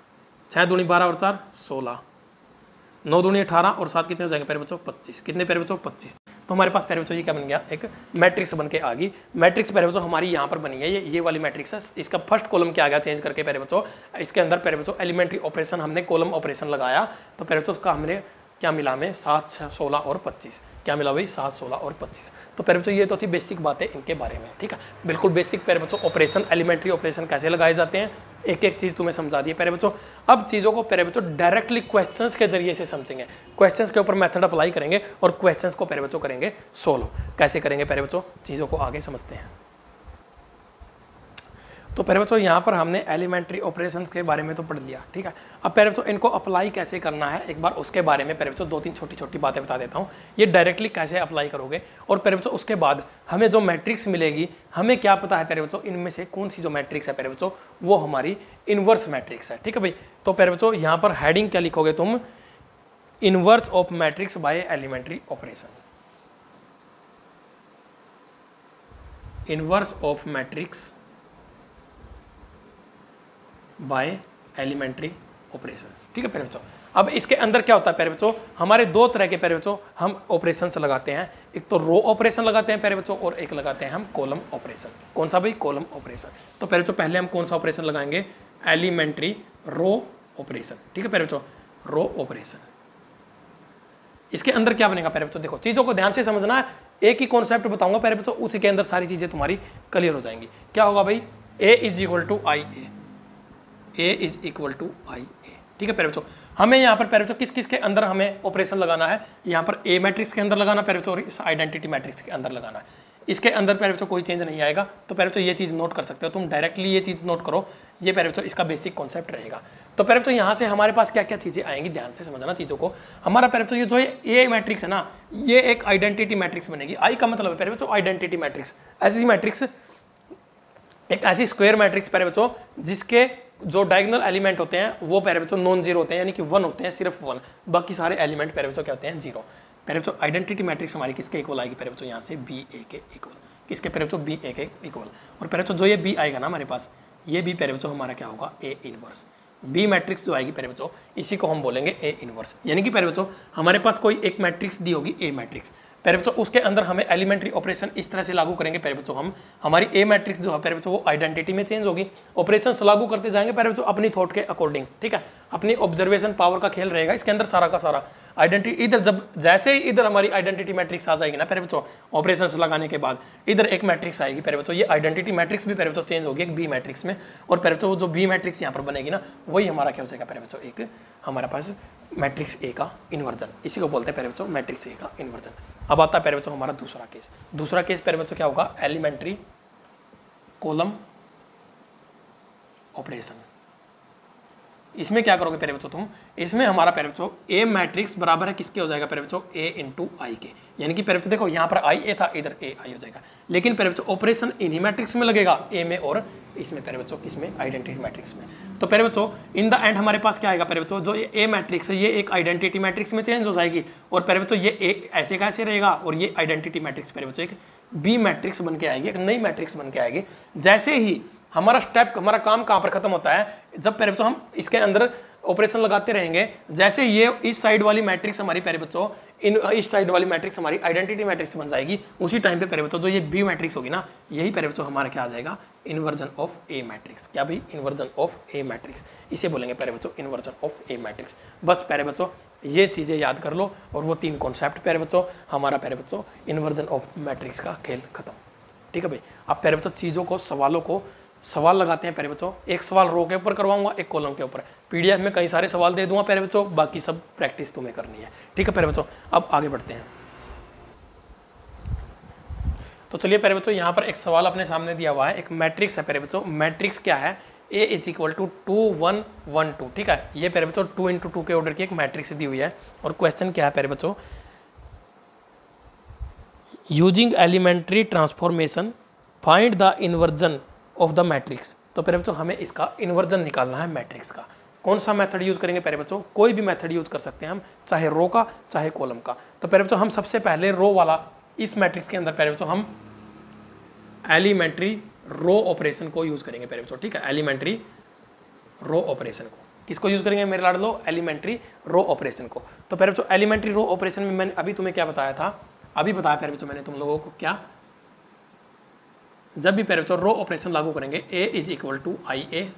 छः दूनी बारह और चार, सोलह। नौ दूनी अठारह और सात कितने हो जाएँगे? पैर बच्चों, पच्चीस। कितने पैर बच्चों? पच्चीस। तो हमारे पास पैर बच्चों, ये क्या बन गया? एक मैट्रिक्स बन के आ गई। मैट्रिक्स पैर बच्चों, हमारी यहाँ पर बनी है। ये ये वाली मैट्रिक्स है। इसका फ़र्स्ट कॉलम क्या आ गया? चेंज करके पैर बच्चों, इसके अंदर पैर बच्चों, एलिमेंट्री ऑपरेशन, हमने कॉलम ऑपरेशन लगाया। तो पैर बच्चों, उसका हमने क्या मिला हमें? सात छः सोलह और पच्चीस। क्या मिला भाई? सात, सोलह और पच्चीस। तो पैर बच्चों, ये तो थी बेसिक बातें इनके बारे में, ठीक है? बिल्कुल बेसिक पैर बच्चों ऑपरेशन एलिमेंट्री ऑपरेशन कैसे लगाए जाते हैं? एक एक चीज़ तुम्हें समझा दी है। बच्चों, अब चीज़ों को पैर बच्चों डायरेक्टली क्वेश्चंस के ज़रिए से समझेंगे। क्वेश्चंस के ऊपर मेथड अप्लाई करेंगे और क्वेश्चंस को पैर बच्चों करेंगे सोल्व कैसे करेंगे? पैर बच्चों, चीज़ों को आगे समझते हैं। तो पहले बच्चों, यहाँ पर हमने एलिमेंट्री ऑपरेशन के बारे में तो पढ़ लिया, ठीक है? अब पहले बच्चों, इनको अप्लाई कैसे करना है, एक बार उसके बारे में, पहले बच्चों दो तीन छोटी छोटी बातें बता देता हूँ। ये डायरेक्टली कैसे अप्लाई करोगे? और पहले बच्चों, उसके बाद हमें जो मैट्रिक्स मिलेगी, हमें क्या पता है पहले बच्चों, इनमें से कौन सी जो मैट्रिक्स है पहले बच्चों, वो हमारी इनवर्स मैट्रिक्स है, ठीक है भाई? तो पहले बच्चों, यहाँ पर हेडिंग क्या लिखोगे तुम? Inverse of matrix by elementary operation inverse of matrix by elementary operation ठीक है, प्यारे बच्चों? अब इसके अंदर क्या होता है, प्यारे बच्चों? हमारे दो तरह के, प्यारे बच्चों, हम ऑपरेशन लगाते हैं। एक तो रो ऑपरेशन लगाते हैं, प्यारे बच्चों, और एक लगाते हैं हम कॉलम ऑपरेशन कौन सा भाई? कॉलम ऑपरेशन तो प्यारे बच्चों, पहले हम कौन सा ऑपरेशन लगाएँगे? एलिमेंट्री रो ऑपरेशन ठीक है, प्यारे बच्चों? रो ऑपरेशन इसके अंदर क्या बनेगा, प्यारे बच्चों? देखो, चीज़ों को ध्यान से समझना है। एक ही कॉन्सेप्ट बताऊँगा, प्यारे बच्चों, उसी के अंदर सारी चीज़ें तुम्हारी क्लियर हो जाएँगी। क्या होगा भाई? A is equal to I A A is equal to I A ठीक है प्यारे बच्चों हमें यहाँ पर प्यारे बच्चों किस किस के अंदर हमें ऑपरेशन लगाना है? यहाँ पर ए मैट्रिक्स के अंदर लगाना प्यारे बच्चों और इस आइडेंटिटी मैट्रिक्स के अंदर लगाना है। इसके अंदर प्यारे बच्चों कोई चेंज नहीं आएगा तो प्यारे बच्चों ये चीज़ नोट कर सकते हो। तुम डायरेक्टली ये चीज़ नोट करो, ये प्यारे बच्चों इसका बेसिक कॉन्सेप्ट रहेगा। तो प्यारे बच्चों यहाँ से हमारे पास क्या क्या चीज़ें आएँगी? ध्यान से समझना चीज़ों को। हमारा प्यारे बच्चों ये जो ए मैट्रिक्स है ना, ये एक आइडेंटिटी मैट्रिक्स बनेगी। आई का मतलब है प्यारे बच्चों आइडेंटिटी मैट्रिक्स ऐसी मैट्रिक्स एक ऐसी स्क्वायर मैट्रिक्स प्यारे बच्चों जिसके जो डायगनल एलिमेंट होते हैं, वो पैरे नॉन ज़ीरो होते हैं, यानी कि वन होते हैं, सिर्फ़ वन बाकी सारे एलिमेंट पैरे बच्चों क्या होते हैं? ज़ीरो पैरे आइडेंटिटी मैट्रिक्स हमारी किसके इक्वल आएगी? पैरे यहाँ से बी ए के इक्वल किसके? पैरे बी ए के इक्वल और पैरे जो ये बी आएगा ना हमारे पास, ये बी पैरे हमारा क्या होगा? ए इनवर्स बी मैट्रिक्स जो आएगी पैरे बच्चों इसी को हम बोलेंगे ए इनवर्स यानी कि पैरे हमारे पास कोई एक मैट्रिक्स दी होगी ए मैट्रिक्स पहले बच्चों उसके अंदर हमें एलिमेंट्री ऑपरेशन इस तरह से लागू करेंगे पहले बच्चों हम, हमारी ए मैट्रिक्स जो है पहले बच्चों वो आइडेंटिटी में चेंज होगी। ऑपरेशन लागू करते जाएँगे पहले बच्चों अपनी थॉट के अकॉर्डिंग ठीक है? अपनी ऑब्जर्वेशन पावर का खेल रहेगा, इसके अंदर सारा का सारा। आइडेंटिटी इधर जब, जैसे ही इधर हमारी आइडेंटिटी मैट्रिक्स आ जाएगी ना पहले बच्चों ऑपरेशन लगाने के बाद, इधर एक मैट्रिक्स आएगी पहले बच्चों ये आइडेंटिटी मैट्रिक्स भी पहले बच्चों चेंज होगी एक बी मैट्रिक्स में। और पहले बच्चों जो बी मैट्रिक्स यहाँ पर बनेगी ना, वही हमारा क्या हो जाएगा पहले बच्चों एक हमारे पास मैट्रिक्स ए का इन्वर्जन इसी को बोलते हैं पहले बच्चों मैट्रिक्स ए का इन्वर्जन अब आता है पहले बच्चों हमारा दूसरा केस दूसरा केस पहले बच्चों क्या होगा? एलिमेंट्री कोलम ऑपरेशन इसमें क्या करोगे पहले बच्चों तुम? इसमें हमारा पहले बच्चों ए मैट्रिक्स बराबर है किसके हो जाएगा? पहले बच्चों ए इंटू आई के. यानी कि पहले देखो, यहाँ पर आई ए था, इधर ए आई हो जाएगा। लेकिन पहले ऑपरेशन इन्हीं मैट्रिक्स में लगेगा ए में और इसमें पहले बच्चों किसमें? आइडेंटिटी मैट्रिक्स में। तो पहले बच्चों इन द एंड हमारे पास क्या आएगा पहले बच्चों जो ये ए मैट्रिक्स है, ये एक आइडेंटिटी मैट्रिक्स में चेंज हो जाएगी, और पहले बच्चों ये एक ऐसे कैसे रहेगा, और ये आइडेंटिटी मैट्रिक्स पहले बच्चों एक बी मैट्रिक्स बन के आएगी, एक नई मैट्रिक्स बन के आएगी। जैसे ही हमारा स्टेप हमारा काम कहाँ पर खत्म होता है, जब पहले बच्चों हम इसके अंदर ऑपरेशन लगाते रहेंगे। जैसे ये इस साइड वाली मैट्रिक्स हमारी पहले बच्चों, इन, इस साइड वाली मैट्रिक्स हमारी आइडेंटिटी मैट्रिक्स बन जाएगी। उसी टाइम पे पहले बच्चों, जो ये बी मैट्रिक्स होगी ना, यही पहले बच्चों हमारा क्या आ जाएगा? इन्वर्जन ऑफ़ ए मैट्रिक्स क्या भाई? इन्वर्जन ऑफ़ ए मैट्रिक्स इसे बोलेंगे पहले बच्चों इन्वर्जन ऑफ़ ए मैट्रिक्स बस पहले बच्चों, ये चीज़ें याद कर लो, और वो तीन कॉन्सेप्ट प्यारे बच्चों, हमारा पहले बच्चों इन्वर्जन ऑफ़ मैट्रिक्स का खेल खत्म। ठीक है भाई? अब पहले बच्चों, चीज़ों को, सवालों को सवाल लगाते हैं पहले बच्चों। एक सवाल रो के ऊपर करवाऊँगा, एक कॉलम के ऊपर। पीडीएफ में कई सारे सवाल दे दूँगा पहले बच्चों, बाकी सब प्रैक्टिस तुम्हें करनी है। ठीक है पहले बच्चों? अब आगे बढ़ते हैं। तो चलिए पहले बच्चों, यहाँ पर एक सवाल अपने सामने दिया हुआ है, एक मैट्रिक्स है पहले बच्चों। मैट्रिक्स क्या है? A is equal to two one one two ठीक है? ये पहले बच्चों टू इंटू टू के ऑर्डर की एक मैट्रिक्स दी हुई है। और क्वेश्चन क्या है पहले बच्चों? Using elementary transformation find the inversion of the matrix तो पहले बच्चों, हमें इसका इन्वर्जन निकालना है मैट्रिक्स का। कौन सा मेथड यूज़ करेंगे पहले बच्चों? कोई भी मेथड यूज़ कर सकते हैं हम, चाहे रो का, चाहे कॉलम का। तो पहले बच्चों, हम सबसे पहले रो वाला, इस मैट्रिक्स के अंदर पहले बच्चों, हम एलिमेंट्री रो ऑपरेशन को यूज़ करेंगे पहले बच्चों, ठीक है? एलिमेंट्री रो ऑपरेशन को। किसको यूज़ करेंगे मेरे लाड़ लो एलिमेंट्री रो ऑपरेशन को। तो पहले बच्चों एलिमेंट्री रो ऑपरेशन में मैंने, अभी तुम्हें क्या बताया था? अभी बताया पहले बच्चों मैंने तुम लोगों को क्या जब भी बच्चों रो ऑपरेशन लागू करेंगे A is equal to I A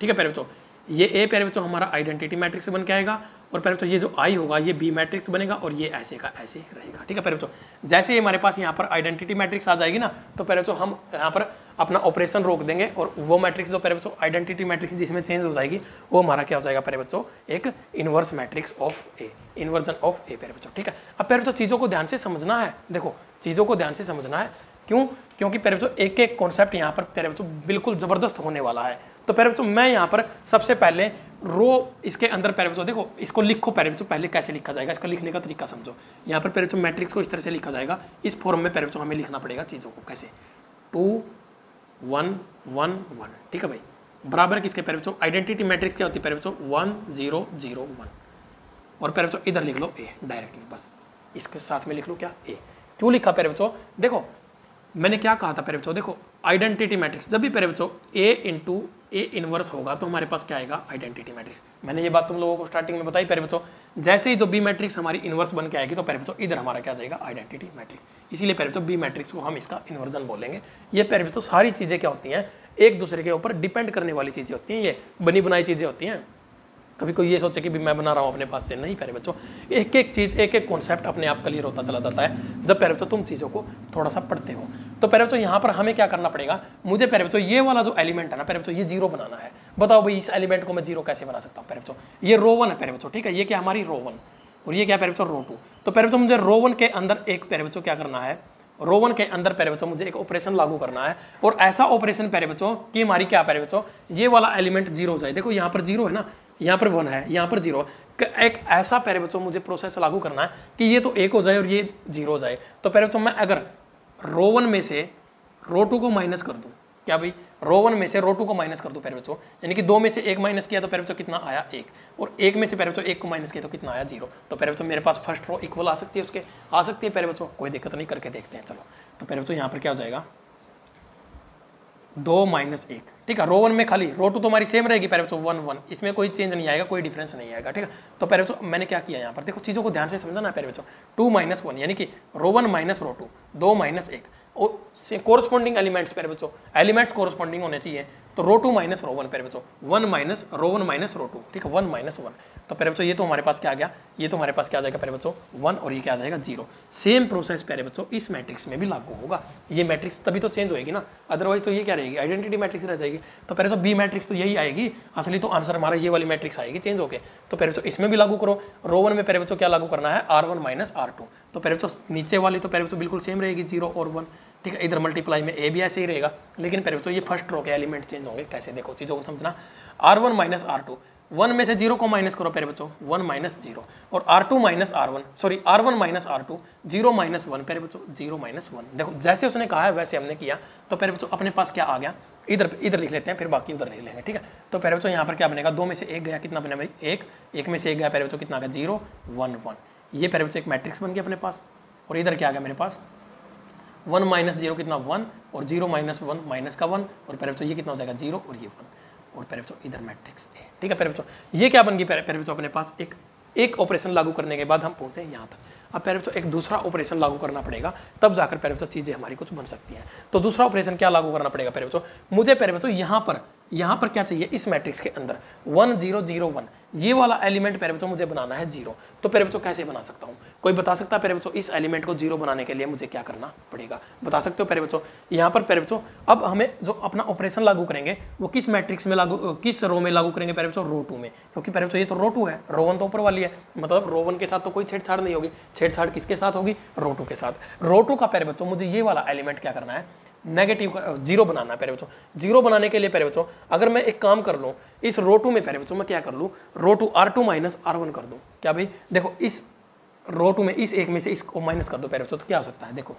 ठीक है बच्चों ये ए बच्चों हमारा आइडेंटिटी मैट्रिक्स बन के आएगा और बच्चों ये जो आई होगा ये बी मैट्रिक्स बनेगा और ये ऐसे का ऐसे रहेगा ठीक है बच्चों जैसे ही हमारे पास यहाँ पर आइडेंटिटी मैट्रिक्स आ जाएगी ना तो बच्चों हम यहाँ पर अपना ऑपरेशन रोक देंगे और वो मैट्रिक्स जो बच्चों आइडेंटिटी मैट्रिक्स जिसमें चेंज हो जाएगी वो हमारा क्या हो जाएगा बच्चों एक inverse matrix of A inversion of A बच्चों ठीक है अब बच्चों चीज़ों को ध्यान से समझना है देखो चीज़ों को ध्यान से समझना है क्यों? क्योंकि प्यारे बच्चों एक एक कॉन्सेप्ट यहाँ पर प्यारे बच्चों बिल्कुल ज़बरदस्त होने वाला है। तो प्यारे बच्चों मैं यहाँ पर सबसे पहले रो इसके अंदर प्यारे बच्चों देखो, इसको लिखो प्यारे बच्चों पहले कैसे लिखा जाएगा? इसका लिखने का तरीका समझो। यहाँ पर प्यारे बच्चों मैट्रिक्स को इस तरह से लिखा जाएगा। इस फॉर्म में प्यारे बच्चों हमें लिखना पड़ेगा चीज़ों को कैसे? टू वन वन वन ठीक है भाई? बराबर किसके? प्यारे बच्चों आइडेंटिटी मैट्रिक्स क्या होती है प्यारे बच्चों वन ज़ीरो ज़ीरो वन और प्यारे बच्चों इधर लिख लो ए डायरेक्टली बस। इसके साथ में लिख लो क्या? ए क्यों लिखा प्यारे बच्चों देखो मैंने क्या कहा था प्यारे बच्चों देखो आइडेंटिटी मैट्रिक्स जब भी प्यारे बच्चों ए इंटू ए इनवर्स होगा तो हमारे पास क्या आएगा? आइडेंटिटी मैट्रिक्स मैंने ये बात तुम लोगों को स्टार्टिंग में बताई प्यारे बच्चों जैसे ही जो बी मैट्रिक्स हमारी इनवर्स बन के आएगी तो प्यारे बच्चों इधर हमारा क्या जाएगा? आइडेंटिटी मैट्रिक्स इसीलिए प्यारे बच्चों बी मैट्रिक्स को हम इसका इन्वर्जन बोलेंगे. ये प्यारे बच्चों सारी चीज़ें क्या होती हैं? एक दूसरे के ऊपर डिपेंड करने वाली चीज़ें होती हैं, ये बनी बनाई चीज़ें होती हैं. कभी कोई ये सोचे कि भी मैं बना रहा हूँ अपने पास से नहीं प्यारे बच्चों एक एक चीज़ एक एक कॉन्सेप्ट अपने आप क्लियर होता चला जाता है जब प्यारे बच्चों तुम चीज़ों को थोड़ा सा पढ़ते हो तो प्यारे बच्चों यहाँ पर हमें क्या करना पड़ेगा मुझे प्यारे बच्चों ये वाला जो एलिमेंट है ना प्यारे बच्चों ये ज़ीरो बनाना है बताओ भाई इस एलिमेंट को मैं ज़ीरो कैसे बना सकता हूँ प्यारे बच्चों ये रो वन है प्यारे बच्चों ठीक है ये क्या हमारी रो वन और ये क्या प्यारे बच्चों रो टू तो प्यारे बच्चों मुझे रो वन के अंदर एक प्यारे बच्चों क्या करना है रोवन के अंदर प्यारे बच्चों मुझे एक ऑपरेशन लागू करना है और ऐसा ऑपरेशन प्यारे बच्चों कि हमारी क्या प्यारे बच्चों ये वाला एलिमेंट ज़ीरो हो जाए देखो यहाँ पर ज़ीरो है ना यहाँ पर वन है, यहाँ पर ज़ीरो एक ऐसा प्यारे बच्चों मुझे प्रोसेस लागू करना है कि ये तो एक हो जाए और ये ज़ीरो हो जाए। तो प्यारे बच्चों मैं अगर रो वन में से रो टू को माइनस कर दूँ, क्या भाई? रो वन में से रो टू को माइनस कर दो प्यारे बच्चों यानी कि दो में से एक माइनस किया तो प्यारे बच्चों कितना आया एक, और एक में से प्यारे बच्चों एक को माइनस किया तो कितना आया ज़ीरो तो प्यारे बच्चों मेरे पास फ़र्स्ट रो इक्वल आ सकती है उसके, आ सकती है प्यारे बच्चों कोई दिक्कत नहीं, करके देखते हैं, चलो। तो प्यारे बच्चों यहाँ पर क्या हो जाएगा? दो माइनस एक। ठीक है, रो वन में खाली, रो टू तो हमारी सेम रहेगी पैरे बच्चों वन वन। इसमें कोई चेंज नहीं आएगा, कोई डिफरेंस नहीं आएगा, ठीक है? तो पैरे बच्चों मैंने क्या किया यहाँ पर? देखो, चीज़ों को ध्यान से समझना है पैरे बच्चों। टू माइनस वन यानी कि row one minus row two, दो माइनस एक। और कोरस्पॉन्डिंग एलिमेंट्स पैरे बच्चों। एलिमेंट्स कोरस्पॉन्डिंग होने चाहिए। तो row two minus row one पैरे बच्चों। One minus row one minus row two, ठीक है? One minus one. तो पैरे बच्चों, ये तो हमारे पास क्या आ गया? ये तो हमारे पास क्या आ जाएगा पैरे बच्चों? वन और ये क्या आ जाएगा? ज़ीरो। सेम प्रोसेस पैरे बच्चों, इस मैट्रिक्स में भी लागू होगा। ये मैट्रिक्स तभी तो चेंज होएगी ना, अदरवाइज़ तो ये क्या रहेगी? आइडेंटिटी मैट्रिक्स रह जाएगी। तो पैरे बी मैट्रिक्स तो यही आएगी। असली तो आंसर हमारा ये वाली मैट्रिक्स आएगी, चेंज होकर तो पैरे बच्चों, इसमें भी लागू करो। रो वन में पैरे बच्चों क्या लागू करना है? R one minus R two. तो पैरे बच्चों, नीचे वाली तो पैरे बच्चों बिल्कुल सेम रहेगी, ज़ीरो और वन। ठीक है, इधर मल्टीप्लाई में ए भी ऐसे ही रहेगा। लेकिन पहले बच्चों ये फ़र्स्ट रो के एलिमेंट चेंज होंगे। कैसे देखो, चीज़ों को समझना। R one minus R two one में से ज़ीरो को माइनस करो पहले बच्चों। वन माइनस ज़ीरो और R two minus R one sorry R one minus R two zero minus one पहले बच्चों ज़ीरो माइनस वन देखो, जैसे उसने कहा है, वैसे हमने किया। तो पहले बच्चों, अपने पास क्या आ गया? इधर इधर लिख लेते हैं, फिर बाकी उधर लिख लेंगे, ठीक है? तो पहले बच्चों, यहाँ पर क्या बनेगा? दो में से एक गया। कितना बना भाई? एक। एक में से एक गया पहले बच्चों, कितना गया? ज़ीरो वन वन ये पहले बच्चों, एक मैट्रिक्स बन गया अपने पास। और इधर क्या आ गया मेरे पास? वन माइनस ज़ीरो कितना वन और ज़ीरो माइनस वन माइनस का वन और बच्चों ये कितना हो जाएगा ज़ीरो और ये वन और बच्चों इधर मैट्रिक्स ए ठीक है बच्चों ये क्या बन गई? बच्चों अपने पास एक एक ऑपरेशन लागू करने के बाद हम पहुँचे यहाँ तक। अब बच्चों एक दूसरा ऑपरेशन लागू करना पड़ेगा, तब जाकर बच्चों चीज़ें हमारी कुछ बन सकती हैं। तो दूसरा ऑपरेशन क्या लागू करना पड़ेगा बच्चों मुझे बच्चों यहाँ पर यहाँ पर क्या चाहिए? इस मैट्रिक्स के अंदर। One, zero zero, one. ये वाला एलिमेंट बच्चों मुझे बनाना है ज़ीरो। तो बच्चों कैसे बना सकता हूँ? कोई बता सकता है पहले बच्चों, इस एलिमेंट को ज़ीरो बनाने के लिए मुझे क्या करना पड़ेगा? बता सकते हो पहले बच्चों? यहाँ पर पहले बच्चों, अब हमें जो अपना ऑपरेशन लागू करेंगे, वो किस मैट्रिक्स में लागू, किस रो में लागू करेंगे पहले बच्चों? रो टू में। क्योंकि पहले बच्चों, ये तो रो टू है। रो वन तो ऊपर वाली है। मतलब रो वन के साथ तो कोई छेड़छाड़ नहीं होगी। छेड़छाड़ किसके साथ होगी? रो टू के साथ। रो टू का पहले बच्चों, मुझे ये वाला एलिमेंट क्या करना है? नेगेटिव ज़ीरो बनाना है पहले बच्चों। ज़ीरो बनाने के लिए पहले बच्चों, अगर मैं एक काम कर लूँ, इस रो टू में पहले बच्चों, मैं क्या कर लूँ? Row two R two minus R one कर दूँ। क्या भाई? देखो, इस रो टू में इस एक में से इसको माइनस कर दो पहले बच्चों तो क्या हो सकता है? देखो,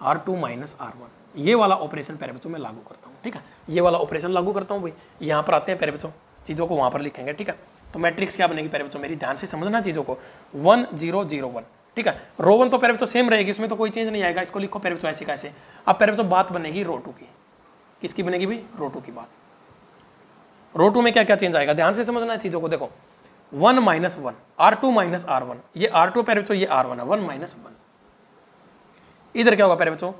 R two minus R one. ये वाला ऑपरेशन पहले बच्चों मैं लागू करता हूँ, ठीक है? ये वाला ऑपरेशन लागू करता हूँ, भाई। यहाँ पर आते हैं पहले बच्चों चीज़ों को वहाँ पर लिखेंगे, ठीक है? तो मैट्रिक्स क्या बनेगी पहले बच्चों मेरी ध्यान से समझना चीज़ों को। वन, ज़ीरो ज़ीरो, वन, ठीक है? रो वन तो पहले बच्चों सेम रहेगी, उसमें तो कोई चेंज नहीं आएगा। इसको लिखो पहले बच्चों ऐसे कैसे? अब पहले बच्चों बात बनेगी रो टू की। किसकी बनेगी भाई? रो टू की बात। रो टू में क्या क्या चेंज आएगा? ध्यान से समझना है चीज़ों को, देखो। One minus one, R two minus R one. ये आर टू पहले बच्चों, ये आर वन है, वन माइनस वन। इधर क्या होगा पहले बच्चों?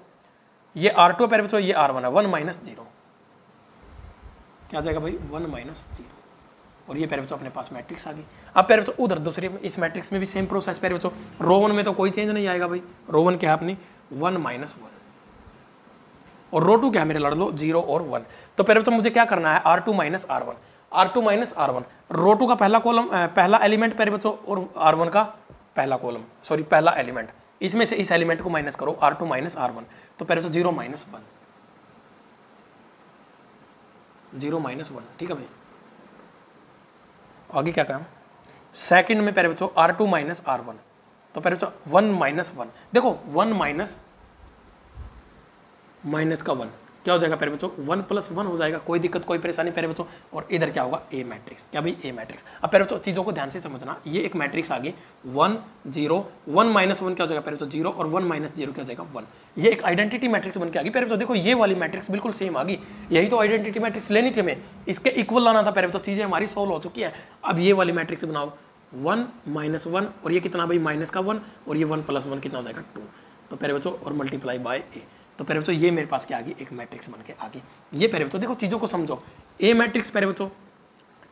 ये आर टू पहले बच्चों, ये आर वन है, वन माइनस ज़ीरो। क्या जाएगा भाई? One minus zero. और ये पहले बच्चों अपने पास मैट्रिक्स आ गई। अब पहले बच्चों, उधर दूसरी, इस मैट्रिक्स में भी सेम प्रोसेस पहले बच्चों। रो वन में तो कोई चेंज नहीं आएगा भाई। रो वन क्या अपनी? One minus one. और रो टू क्या मेरे लड़ लो, ज़ीरो और वन। तो पहले बच्चों, मुझे क्या करना है? R two minus R one. R two minus R one row two का पहला कॉलम पहला एलिमेंट पहले बच्चों और आर वन का पहला कॉलम सॉरी पहला एलिमेंट इसमें से इस एलिमेंट को माइनस करो R two minus R one तो पहले तो zero minus one zero minus one ठीक है भाई? आगे क्या काम? सेकंड में पहले बच्चों R two minus R one तो पहले बच्चों वन माइनस वन देखो वन माइनस माइनस का वन क्या हो जाएगा पहले बच्चों? वन प्लस वन हो जाएगा, कोई दिक्कत, कोई परेशानी। पहले बच्चों, और इधर क्या होगा? ए मैट्रिक्स क्या भाई? ए मैट्रिक्स अब पहले बच्चों, चीज़ों को ध्यान से समझना। ये एक मैट्रिक्स आ गई one, zero, one minus one क्या हो जाएगा? पहले बच्चों, ज़ीरो और वन माइनस ज़ीरो क्या हो जाएगा? वन। ये एक आइडेंटिटी मैट्रिक्स बन के आ गई पहले बच्चों, देखो, ये वाली मैट्रिक्स बिल्कुल सेम आ यही तो आइडेंटिटी मैट्रिक्स लेनी थी हमें। इसके इक्वल लाना था पहले बच्चों। चीज़ें हमारी सोल्व हो चुकी है। अब ये वाली मैट्रिक्स बनाओ। वन माइनस वन, और ये कितना भाई? माइनस का वन, और ये वन प्लस वन कितना हो जाएगा? टू तो पहले बच्चों, और मल्टीप्लाई बाय ए तो पहले बच्चों ये मेरे पास क्या आ गई? एक मैट्रिक्स बन के आ गई। ये पहले बच्चों देखो, चीज़ों को समझो। ए मैट्रिक्स पहले बच्चों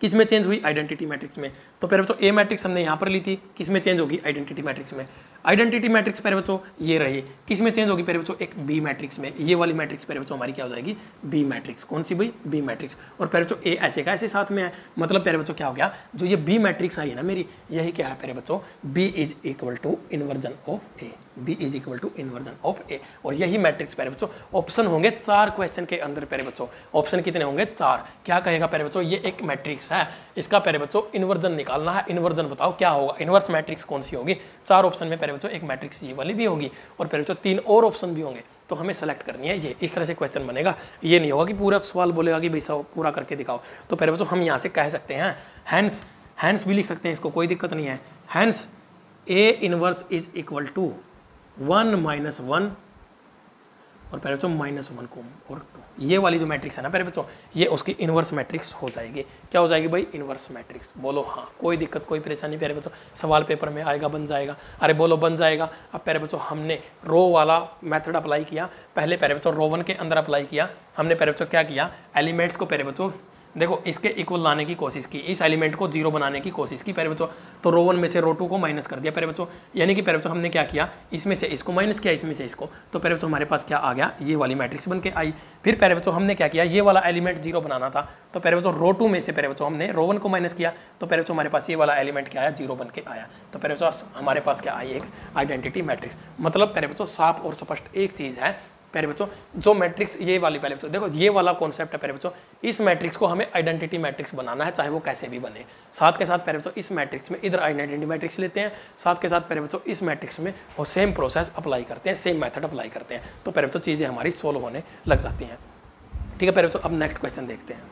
किसमें चेंज हुई? आइडेंटिटी मैट्रिक्स में। तो पहले बच्चों ए मैट्रिक्स हमने यहाँ पर ली थी। किसमें चेंज होगी? आइडेंटिटी मैट्रिक्स में। आइडेंटिटी मैट्रिक्स पहले बच्चों ये रही। किसमें चेंज होगी पहले बच्चों एक बी मैट्रिक्स में। ये वाली मैट्रिक्स पहले बच्चों हमारी क्या हो जाएगी? बी मैट्रिक्स कौन सी भाई? बी मैट्रिक्स और पहले बच्चों ए ऐसे का, ऐसे साथ में है। मतलब पहले बच्चों क्या हो गया? जो ये बी मैट्रिक्स आई है ना मेरी, यही क्या है पहले बच्चों B is equal to inversion of A B is equal to inversion of A और यही मैट्रिक्स पहले बच्चों। ऑप्शन होंगे चार क्वेश्चन के अंदर पहले बच्चों। ऑप्शन कितने होंगे? चार। क्या कहेगा पहले बच्चों? ये एक मैट्रिक्स है। इसका पहले बच्चों इन्वर्जन निकालना है। इन्वर्जन बताओ क्या होगा? इन्वर्स मैट्रिक्स कौन सी होगी? चार ऑप्शन में पहले बच्चों, एक मैट्रिक्स ये वाली भी होगी। और पहले बच्चों, तीन और ऑप्शन भी होंगे। तो हमें सेलेक्ट करनी है। ये इस तरह से क्वेश्चन बनेगा। ये नहीं होगा कि पूरा सवाल बोलेगा कि भाई सब पूरा करके दिखाओ। तो पहले बच्चों, हम यहाँ से कह सकते हैं हैंस हैंस भी लिख सकते हैं, इसको कोई दिक्कत नहीं है। Hence A inverse is equal to one minus one और पहले बच्चों माइनस वन को और टू ये वाली जो मैट्रिक्स है ना, पहले बच्चों ये उसकी इनवर्स मैट्रिक्स हो जाएगी। क्या हो जाएगी भाई? इनवर्स मैट्रिक्स बोलो हाँ कोई दिक्कत, कोई परेशानी, पहले बच्चों सवाल पेपर में आएगा, बन जाएगा। अरे बोलो, बन जाएगा। अब पहले बच्चों हमने रो वाला मेथड अप्लाई किया। पहले पहले बच्चों रो वन के अंदर अप्लाई किया। हमने पहले बच्चों क्या किया? एलिमेंट्स को पहले बच्चों देखो, इसके इक्वल लाने की कोशिश की, इस एलिमेंट को ज़ीरो बनाने की कोशिश की, पहले बच्चों तो रो वन में से रो टू को माइनस कर दिया, पहले बच्चों। यानी कि पहले बच्चों, हमने क्या किया? इसमें से इसको माइनस किया, इसमें से इसको। तो पहले बच्चों, हमारे पास क्या आ गया? ये वाली मैट्रिक्स बन के आई। फिर पहले बच्चों, हमने क्या किया? ये वाला एलिमेंट ज़ीरो बनाना था। तो पहले बच्चों रो टू में से पहले बच्चों, हमने रो वन को माइनस किया। तो पहले बच्चों, हमारे पास ये वाला एलिमेंट क्या आया? ज़ीरो बन के आया। तो पहले बच्चों, हमारे पास क्या आई? एक आइडेंटिटी मैट्रिक्स मतलब पहले बच्चों, साफ़ और स्पष्ट एक चीज़ है। पहले बच्चों, जो मैट्रिक्स ये वाली पहले बच्चों, देखो, ये वाला कॉन्सेप्ट है पहले बच्चों, इस मैट्रिक्स को हमें आइडेंटिटी मैट्रिक्स बनाना है, चाहे वो कैसे भी बने। साथ के साथ पहले बच्चों, इस मैट्रिक्स में इधर आइडेंटिटी मैट्रिक्स लेते हैं, साथ के साथ पहले बच्चों, इस मैट्रिक्स में वो सेम प्रोसेस अप्लाई करते हैं सेम मेथड अप्लाई करते हैं। तो पहले बच्चों, चीज़ें हमारी सोल्व होने लग जाती हैं। ठीक है, पहले बच्चों, अब नेक्स्ट क्वेश्चन देखते हैं।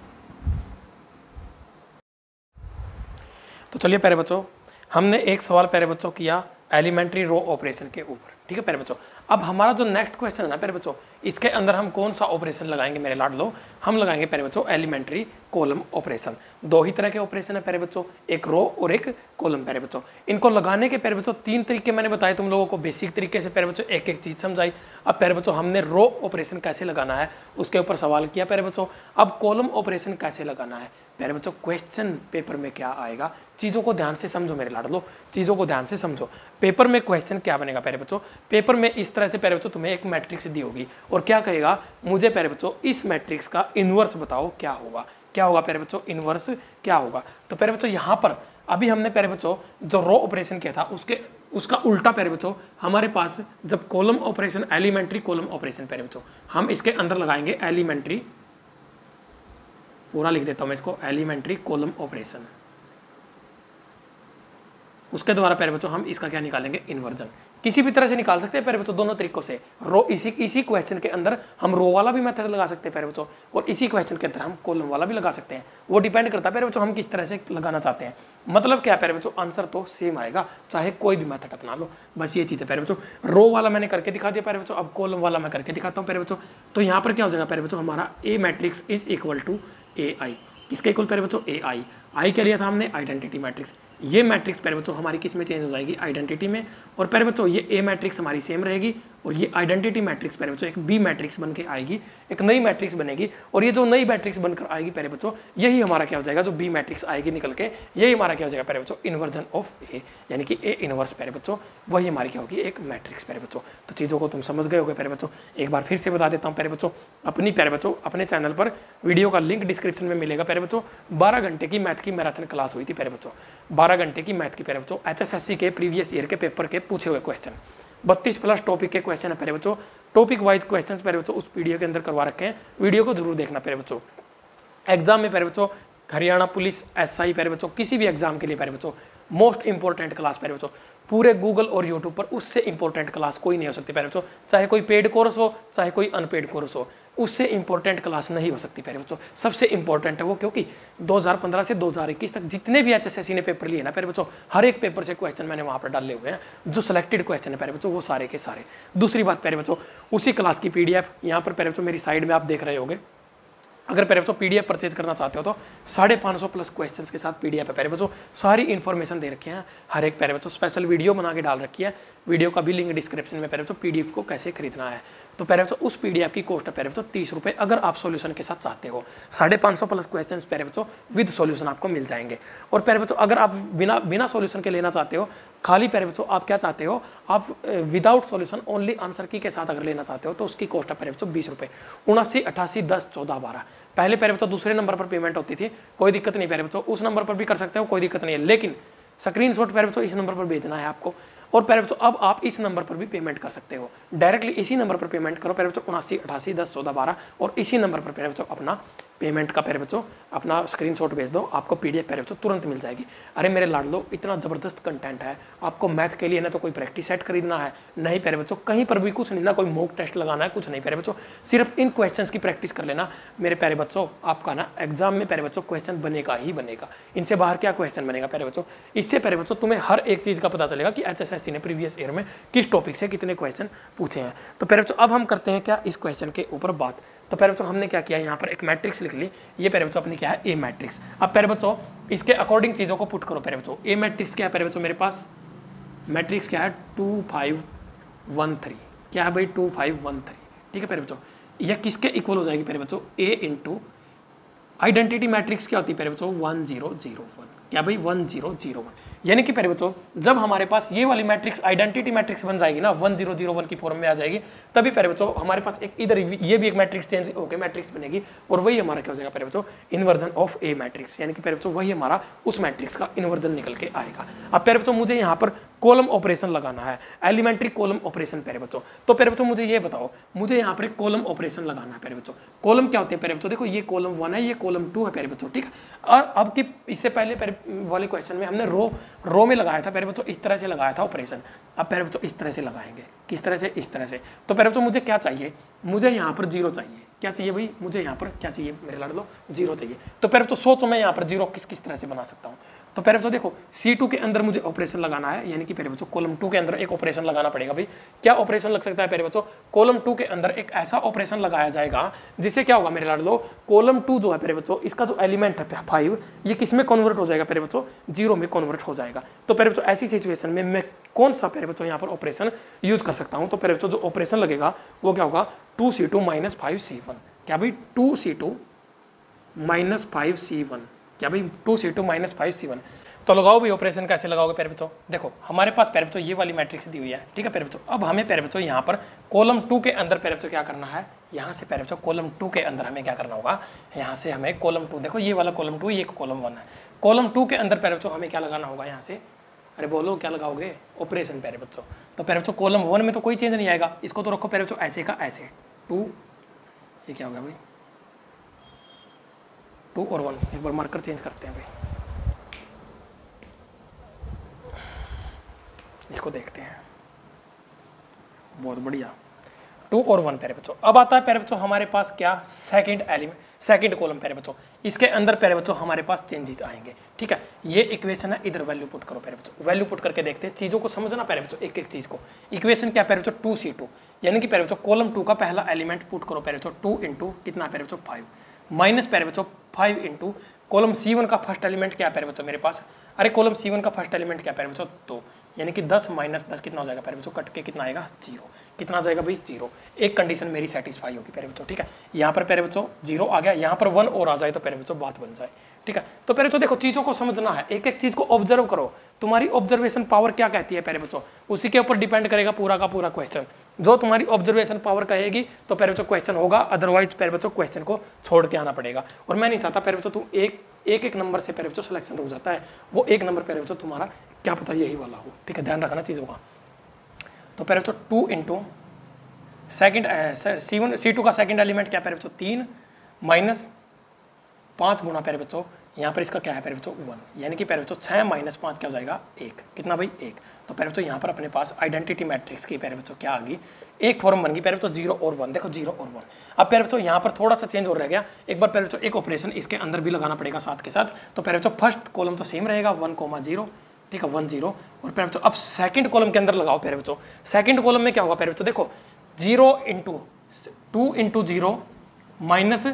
तो चलिए पहले बच्चों, हमने एक सवाल पहले बच्चों किया एलिमेंट्री रो ऑपरेशन के ऊपर। ठीक है, पहले बच्चों अब हमारा जो नेक्स्ट क्वेश्चन है ना पहले बच्चों, इसके अंदर हम कौन सा ऑपरेशन लगाएँगे मेरे लाड लो? हम लगाएँगे पहले बच्चों एलिमेंट्री कॉलम ऑपरेशन दो ही तरह के ऑपरेशन है पहले बच्चों, एक रो और एक कॉलम पहले बच्चों. इनको लगाने के पहले बच्चों, तीन तरीके मैंने बताए तुम लोगों को बेसिक तरीके से पहले बच्चों एक एक चीज़ समझाई. अब पहले बच्चों, हमने रो ऑपरेशन कैसे लगाना है, उसके ऊपर सवाल किया पहले बच्चों. अब कॉलम ऑपरेशन कैसे लगाना है? पहले बच्चों क्वेश्चन पेपर में क्या आएगा? चीज़ों को ध्यान से समझो मेरे लाड लो, चीज़ों को ध्यान से समझो. पेपर में क्वेश्चन क्या बनेगा पहले बच्चों? पेपर में इस तरह से पहले बच्चों, तुम्हें एक मैट्रिक्स दी होगी। और क्या कहेगा? मुझे पहले बच्चों, इस मैट्रिक्स का इनवर्स बताओ, क्या होगा? क्या होगा पहले बच्चों? इनवर्स क्या होगा? तो पहले बच्चों, यहाँ पर अभी हमने पहले बच्चों, जो रो ऑपरेशन किया था, उसके, उसका उल्टा पहले बच्चों, हमारे पास जब column operation elementary column operation पहले बच्चों, हम इसके अंदर लगाएँगे एलिमेंट्री पूरा लिख देता हूँ मैं इसको एलिमेंट्री कॉलम ऑपरेशन उसके द्वारा पहले बच्चों, हम इसका क्या निकालेंगे? इन्वर्जन किसी भी तरह से निकाल सकते हैं, पहले बच्चों दोनों तरीकों से। रो, इसी इसी क्वेश्चन के अंदर हम रो वाला भी मेथड लगा सकते हैं, पहले बच्चों और इसी क्वेश्चन के अंदर हम कॉलम वाला भी लगा सकते हैं। वो डिपेंड करता है, पहले बच्चों हम किस तरह से लगाना चाहते हैं। मतलब क्या पहले बच्चों आंसर तो सेम आएगा, चाहे कोई भी मेथड अपना लो। बस ये चीज़ है, पहले बच्चों रो वाला मैंने करके दिखा दिया, पहले बच्चों अब कॉलम वाला मैं करके दिखाता हूँ, पहले बच्चों तो यहाँ पर क्या हो जाएगा, पहले बच्चों हमारा A matrix is equal to A I किसके इक्वल पहले बच्चों ए आई आई क्या लिया था हमने आइडेंटिटी मैट्रिक्स ये मैट्रिक्स पहले बच्चों हमारी किसमें चेंज हो जाएगी आइडेंटिटी में और पहले बच्चों ये ए मैट्रिक्स हमारी सेम रहेगी और ये आइडेंटिटी मैट्रिक्स पहले बच्चों एक बी मैट्रिक्स बन के आएगी एक नई मैट्रिक्स बनेगी और ये जो नई मैट्रिक्स बनकर आएगी पहले बच्चों यही हमारा क्या हो जाएगा जो बी मैट्रिक्स आएगी निकल के यही हमारा क्या हो जाएगा पहले बच्चों इन्वर्जन ऑफ़ ए यानी कि ए इनवर्स पहले बच्चों वही हमारी क्या होगी एक मैट्रिक्स पहले बच्चों तो चीज़ों को तुम समझ गए होगे पहले बच्चों एक बार फिर से बता देता हूँ पहले बच्चों अपनी पहले बच्चों अपने चैनल पर वीडियो का लिंक डिस्क्रिप्शन में मिलेगा पहले बच्चों बारह घंटे की मैथ की मैराथन क्लास हुई थी पहले बच्चों बारह घंटे की मैथ की पहले बच्चों एच के प्रीवियस ईयर के पेपर के पूछे हुए क्वेश्चन बत्तीस प्लस टॉपिक के क्वेश्चन है प्यारे बच्चों। टॉपिक वाइज क्वेश्चन प्यारे बच्चों, उस वीडियो के अंदर करवा रखे हैं। वीडियो को ज़रूर देखना प्यारे बच्चों। एग्ज़ाम में प्यारे बच्चों, हरियाणा पुलिस एस आई प्यारे बच्चों, किसी भी एग्ज़ाम के लिए प्यारे बच्चों मोस्ट इंपॉर्टेंट क्लास प्यारे बच्चों। पूरे गूगल और यूट्यूब पर उससे इंपॉर्टेंट क्लास कोई नहीं हो सकती प्यारे बच्चों। चाहे कोई पेड कोर्स हो, चाहे कोई अनपेड कोर्स हो। उससे इंपॉर्टेंट क्लास नहीं हो सकती प्यारे बच्चों। सबसे इंपॉर्टेंट है वो, क्योंकि 2015 से 2021 तक जितने भी एच ने पेपर लिए ना प्यारे बच्चों, हर एक पेपर से क्वेश्चन मैंने वहाँ पर डाले हुए हैं। जो सिलेक्टेड क्वेश्चन है प्यारे बच्चों, वो सारे के सारे। दूसरी बात प्यारे बच्चों, उसी क्लास की पीडीएफ यहाँ पर प्यारे बच्चों मेरी साइड में आप देख रहे होंगे। अगर पहले बच्चों पीडीएफ परचेज करना चाहते हो तो साढ़े पाँच सौ प्लस क्वेश्चन के साथ पीडीएफ है पहले बच्चों। सारी इन्फॉर्मेशन दे रखे हैं। हर एक पहले बच्चों स्पेशल वीडियो बना के डाल रखी है। वीडियो का भी लिंक डिस्क्रिप्शन में पहले बच्चों पीडीएफ को कैसे खरीदना है। तो बच्चों उस पीडीएफ की कॉस्ट है बच्चों तीस रुपये अगर आप सोल्यूशन के साथ चाहते हो। साढ़े पाँच सौ प्लस क्वेश्चन बच्चों विद सोल्यूशन आपको मिल जाएँगे। और बच्चों अगर आप बिना बिना सोल्यूशन के लेना चाहते हो, खाली बच्चों आप क्या चाहते हो, आप विदाउट सोल्यूशन ओनली आंसर की के साथ अगर लेना चाहते हो तो उसकी कॉस्ट है बच्चों बीस रुपये उनासी, अठासी, दस, चौदह, बारह। पहले बच्चों दूसरे नंबर पर पेमेंट होती थी, कोई दिक्कत नहीं बच्चों उस नंबर पर भी कर सकते हो, कोई दिक्कत नहीं है। लेकिन स्क्रीन शॉट बच्चों इस नंबर पर भेजना है आपको। और पहले बच्चों अब आप इस नंबर पर भी पेमेंट कर सकते हो। डायरेक्टली इसी नंबर पर पेमेंट करो, पहले बच्चों उनासी, अठासी, दस, चौदह, बारह और इसी नंबर पर पहले बच्चों अपना पेमेंट का पहले बच्चों अपना स्क्रीनशॉट भेज दो, आपको पीडीएफ पहले बच्चों तुरंत मिल जाएगी। अरे मेरे लाड लो इतना ज़बरदस्त कंटेंट है, आपको मैथ के लिए ना तो कोई प्रैक्टिस सेट खरीदना है, नहीं पहले बच्चों कहीं पर भी कुछ नहीं, ना कोई मॉक टेस्ट लगाना है, कुछ नहीं पहले बच्चों सिर्फ़ इन क्वेश्चन की प्रैक्टिस कर लेना, मेरे प्यारे बच्चों आपका ना एग्ज़ाम में पहले बच्चों क्वेश्चन बनेगा ही बनेगा। इनसे बाहर क्या क्वेश्चन बनेगा पहले बच्चों इससे पहले बच्चों तुम्हें हर एक चीज़ का पता चलेगा कि एच ने प्रीवियस ईयर में किस टॉपिक से कितने क्वेश्चन पूछे हैं। तो पहले बच्चों अब हम करते हैं क्या इस क्वेश्चन के ऊपर बात। तो पहले बच्चों, हमने क्या किया? यहाँ पर एक मैट्रिक्स लिख ली। ये पहले बच्चों, अपनी क्या है? ए मैट्रिक्स अब पहले बच्चों, इसके अकॉर्डिंग चीज़ों को पुट करो पहले बच्चों। ए मैट्रिक्स क्या है पहले बच्चों मेरे पास? मैट्रिक्स क्या है? टू फाइव वन थ्री क्या है भाई? टू फाइव वन थ्री ठीक है पहले बच्चों? यह किसके इक्वल हो जाएगी पहले बच्चों? ए इंटू आइडेंटिटी मैट्रिक्स क्या होती है पहले बच्चों? वन ज़ीरो ज़ीरो वन क्या भाई? वन ज़ीरो ज़ीरो वन यानी कि पहले बच्चों जब हमारे पास ये वाली मैट्रिक्स आइडेंटिटी मैट्रिक्स बन जाएगी ना वन ज़ीरो ज़ीरो वन की फॉर्म में आ जाएगी, तभी पहले बच्चों हमारे पास एक इधर ये भी एक मैट्रिक्स चेंज होकर मैट्रिक्स बनेगी, और वही हमारा क्या हो जाएगा पहले बच्चों इन्वर्जन ऑफ़ ए मैट्रिक्स यानी कि पहले बच्चों वही हमारा उस मैट्रिक्स का इन्वर्जन निकल के आएगा। अब पहले बच्चों मुझे यहाँ पर कॉलम ऑपरेशन लगाना है, एलिमेंट्री कॉलम ऑपरेशन पहले बच्चों। तो पहले बच्चों, मुझे ये बताओ, मुझे यहाँ पर कॉलम ऑपरेशन लगाना है पहले बच्चों। कॉलम क्या होते हैं पहले बच्चों? देखो, ये कॉलम वन है, ये कॉलम टू है पहले बच्चों, ठीक है? और अब की इससे पहले वाले क्वेश्चन में हमने रो रो में लगाया था पहले बच्चों, इस तरह से लगाया था ऑपरेशन अब पहले बच्चों, इस तरह से लगाएँगे, किस तरह से, इस तरह से। तो पहले बच्चों, मुझे क्या चाहिए? मुझे यहाँ पर ज़ीरो चाहिए। क्या चाहिए भाई? मुझे यहाँ पर क्या चाहिए? मेरे लड़ लो ज़ीरो चाहिए। तो पहले बच्चों, सोचो मैं यहाँ पर ज़ीरो किस किस तरह से बना सकता हूँ। तो पहले बच्चों देखो C2 के अंदर मुझे ऑपरेशन लगाना है, यानी कि पहले बच्चों कॉलम टू के अंदर एक ऑपरेशन लगाना पड़ेगा भाई। क्या ऑपरेशन लग सकता है पहले बच्चों? कॉलम टू के अंदर एक ऐसा ऑपरेशन लगाया जाएगा, जिससे क्या होगा मेरे लाड लो कॉलम टू जो है पहले बच्चों, इसका जो एलिमेंट है फाइव ये किसमें कन्वर्ट हो जाएगा पहले बच्चों? ज़ीरो में कन्वर्ट हो जाएगा। तो पहले बच्चों, ऐसी सिचुएशन में मैं कौन सा पहले बच्चों यहाँ पर ऑपरेशन यूज़ कर सकता हूँ? तो पहले बच्चों जो ऑपरेशन लगेगा, वो क्या होगा? Two C two minus five C one क्या भाई? Two C two minus five C one क्या भाई two C two minus five C one तो लगाओ भी ऑपरेशन कैसे लगाओगे पैर बच्चों देखो, हमारे पास पैर बच्चों ये वाली मैट्रिक्स दी हुई है, ठीक है पैर बच्चों अब हमें पैर बच्चों यहाँ पर कॉलम टू के अंदर पैर बच्चों क्या करना है? यहाँ से पैर बच्चों कॉलम टू के अंदर हमें क्या करना होगा? यहाँ से हमें कॉलम टू देखो ये वाला कॉलम टू ये कॉलम वन है। कॉलम टू के अंदर पैर बच्चों हमें क्या लगाना होगा यहाँ से? अरे बोलो, क्या लगाओगे? ऑपरेशन पैर बच्चों तो पैर बच्चों कॉलम वन में तो कोई चेंज नहीं आएगा। इसको तो रखो पैर बच्चों ऐसे का ऐसे। टू ये क्या होगा भाई? टू और वन एक बार मार्कर चेंज करते हैं भाई। इसको देखते हैं। बहुत बढ़िया। टू और वन पैरे बच्चों। अब आता है पैरे बच्चों, हमारे पास क्या? सेकंड एलिमेंट सेकंड कॉलम पैरे बच्चों। इसके अंदर पैरे बच्चों, हमारे पास चेंजेस आएँगे। ठीक है? ये इक्वेशन है, इधर वैल्यू पुट करो पैरे बच्चों। वैल्यू पुट करके देखते हैं। चीज़ों को समझना पैरे बच्चों एक एक चीज़ को। इक्वेशन क्या पैरे बच्चों? टू सी टू यानी कि पैरे बच्चों कॉलम टू का पहला एलिमेंट पुट करो पैरे बच्चों। टू इंटू कितना पैरे बच्चों? फाइव माइनस पैरे बच्चों five into column C one का फ़र्स्ट एलिमेंट क्या पैर बच्चों मेरे पास? अरे कॉलम सी वन का फ़र्स्ट एलिमेंट क्या पैर बच्चों तो यानी कि 10 माइनस दस कितना हो जाएगा पैर बच्चों कट के कितना आएगा? ज़ीरो कितना आ जाएगा भाई? ज़ीरो एक कंडीशन मेरी सेटिस्फाई होगी पैर बच्चों ठीक है? यहाँ पर पैर बच्चों ज़ीरो आ गया। यहाँ पर वन और आ जाए तो पैर बच्चों बात बन जाए। ठीक है? तो पहले बच्चों देखो, चीज़ों को समझना है। एक एक चीज़ को ऑब्ज़र्व करो। तुम्हारी ऑब्जर्वेशन पावर क्या कहती है पहले बच्चों? उसी के ऊपर डिपेंड करेगा पूरा का पूरा क्वेश्चन जो तुम्हारी ऑब्जर्वेशन पावर कहेगी तो पहले बच्चों क्वेश्चन होगा। अदरवाइज़ पहले बच्चों क्वेश्चन को छोड़ के आना पड़ेगा। और मैं नहीं चाहता पहले बच्चों तुम एक एक एक नंबर से पहले बच्चों सिलेक्शन हो जाता है। वो एक नंबर पहले बच्चों तुम्हारा क्या पता यही वाला हो। ठीक है? ध्यान रखना चीज़ों का। तो पहले बच्चों two into second C one C two का सेकेंड एलिमेंट क्या पहले बच्चों? तीन माइनस पाँच गुना पहले बच्चों यहाँ पर इसका क्या है? बच्चों वन। यानी कि बच्चों छः माइनस पाँच क्या हो जाएगा? एक। कितना भाई? एक। तो बच्चों यहाँ पर अपने पास आइडेंटिटी मैट्रिक्स की बच्चों क्या आ गई? एक फॉर्म बन गई। बच्चों ज़ीरो और वन देखो ज़ीरो और वन अब बच्चों यहाँ पर थोड़ा सा चेंज हो रह गया। एक बार बच्चों एक ऑपरेशन इसके अंदर भी लगाना पड़ेगा साथ के साथ। तो बच्चों फ़र्स्ट कॉलम तो सेम रहेगा। वन कोमा ज़ीरो ठीक है? वन ज़ीरो और बच्चों अब सेकंड कॉलम के अंदर लगाओ बच्चों सेकंड कॉलम में क्या होगा बच्चों देखो zero into two into zero minus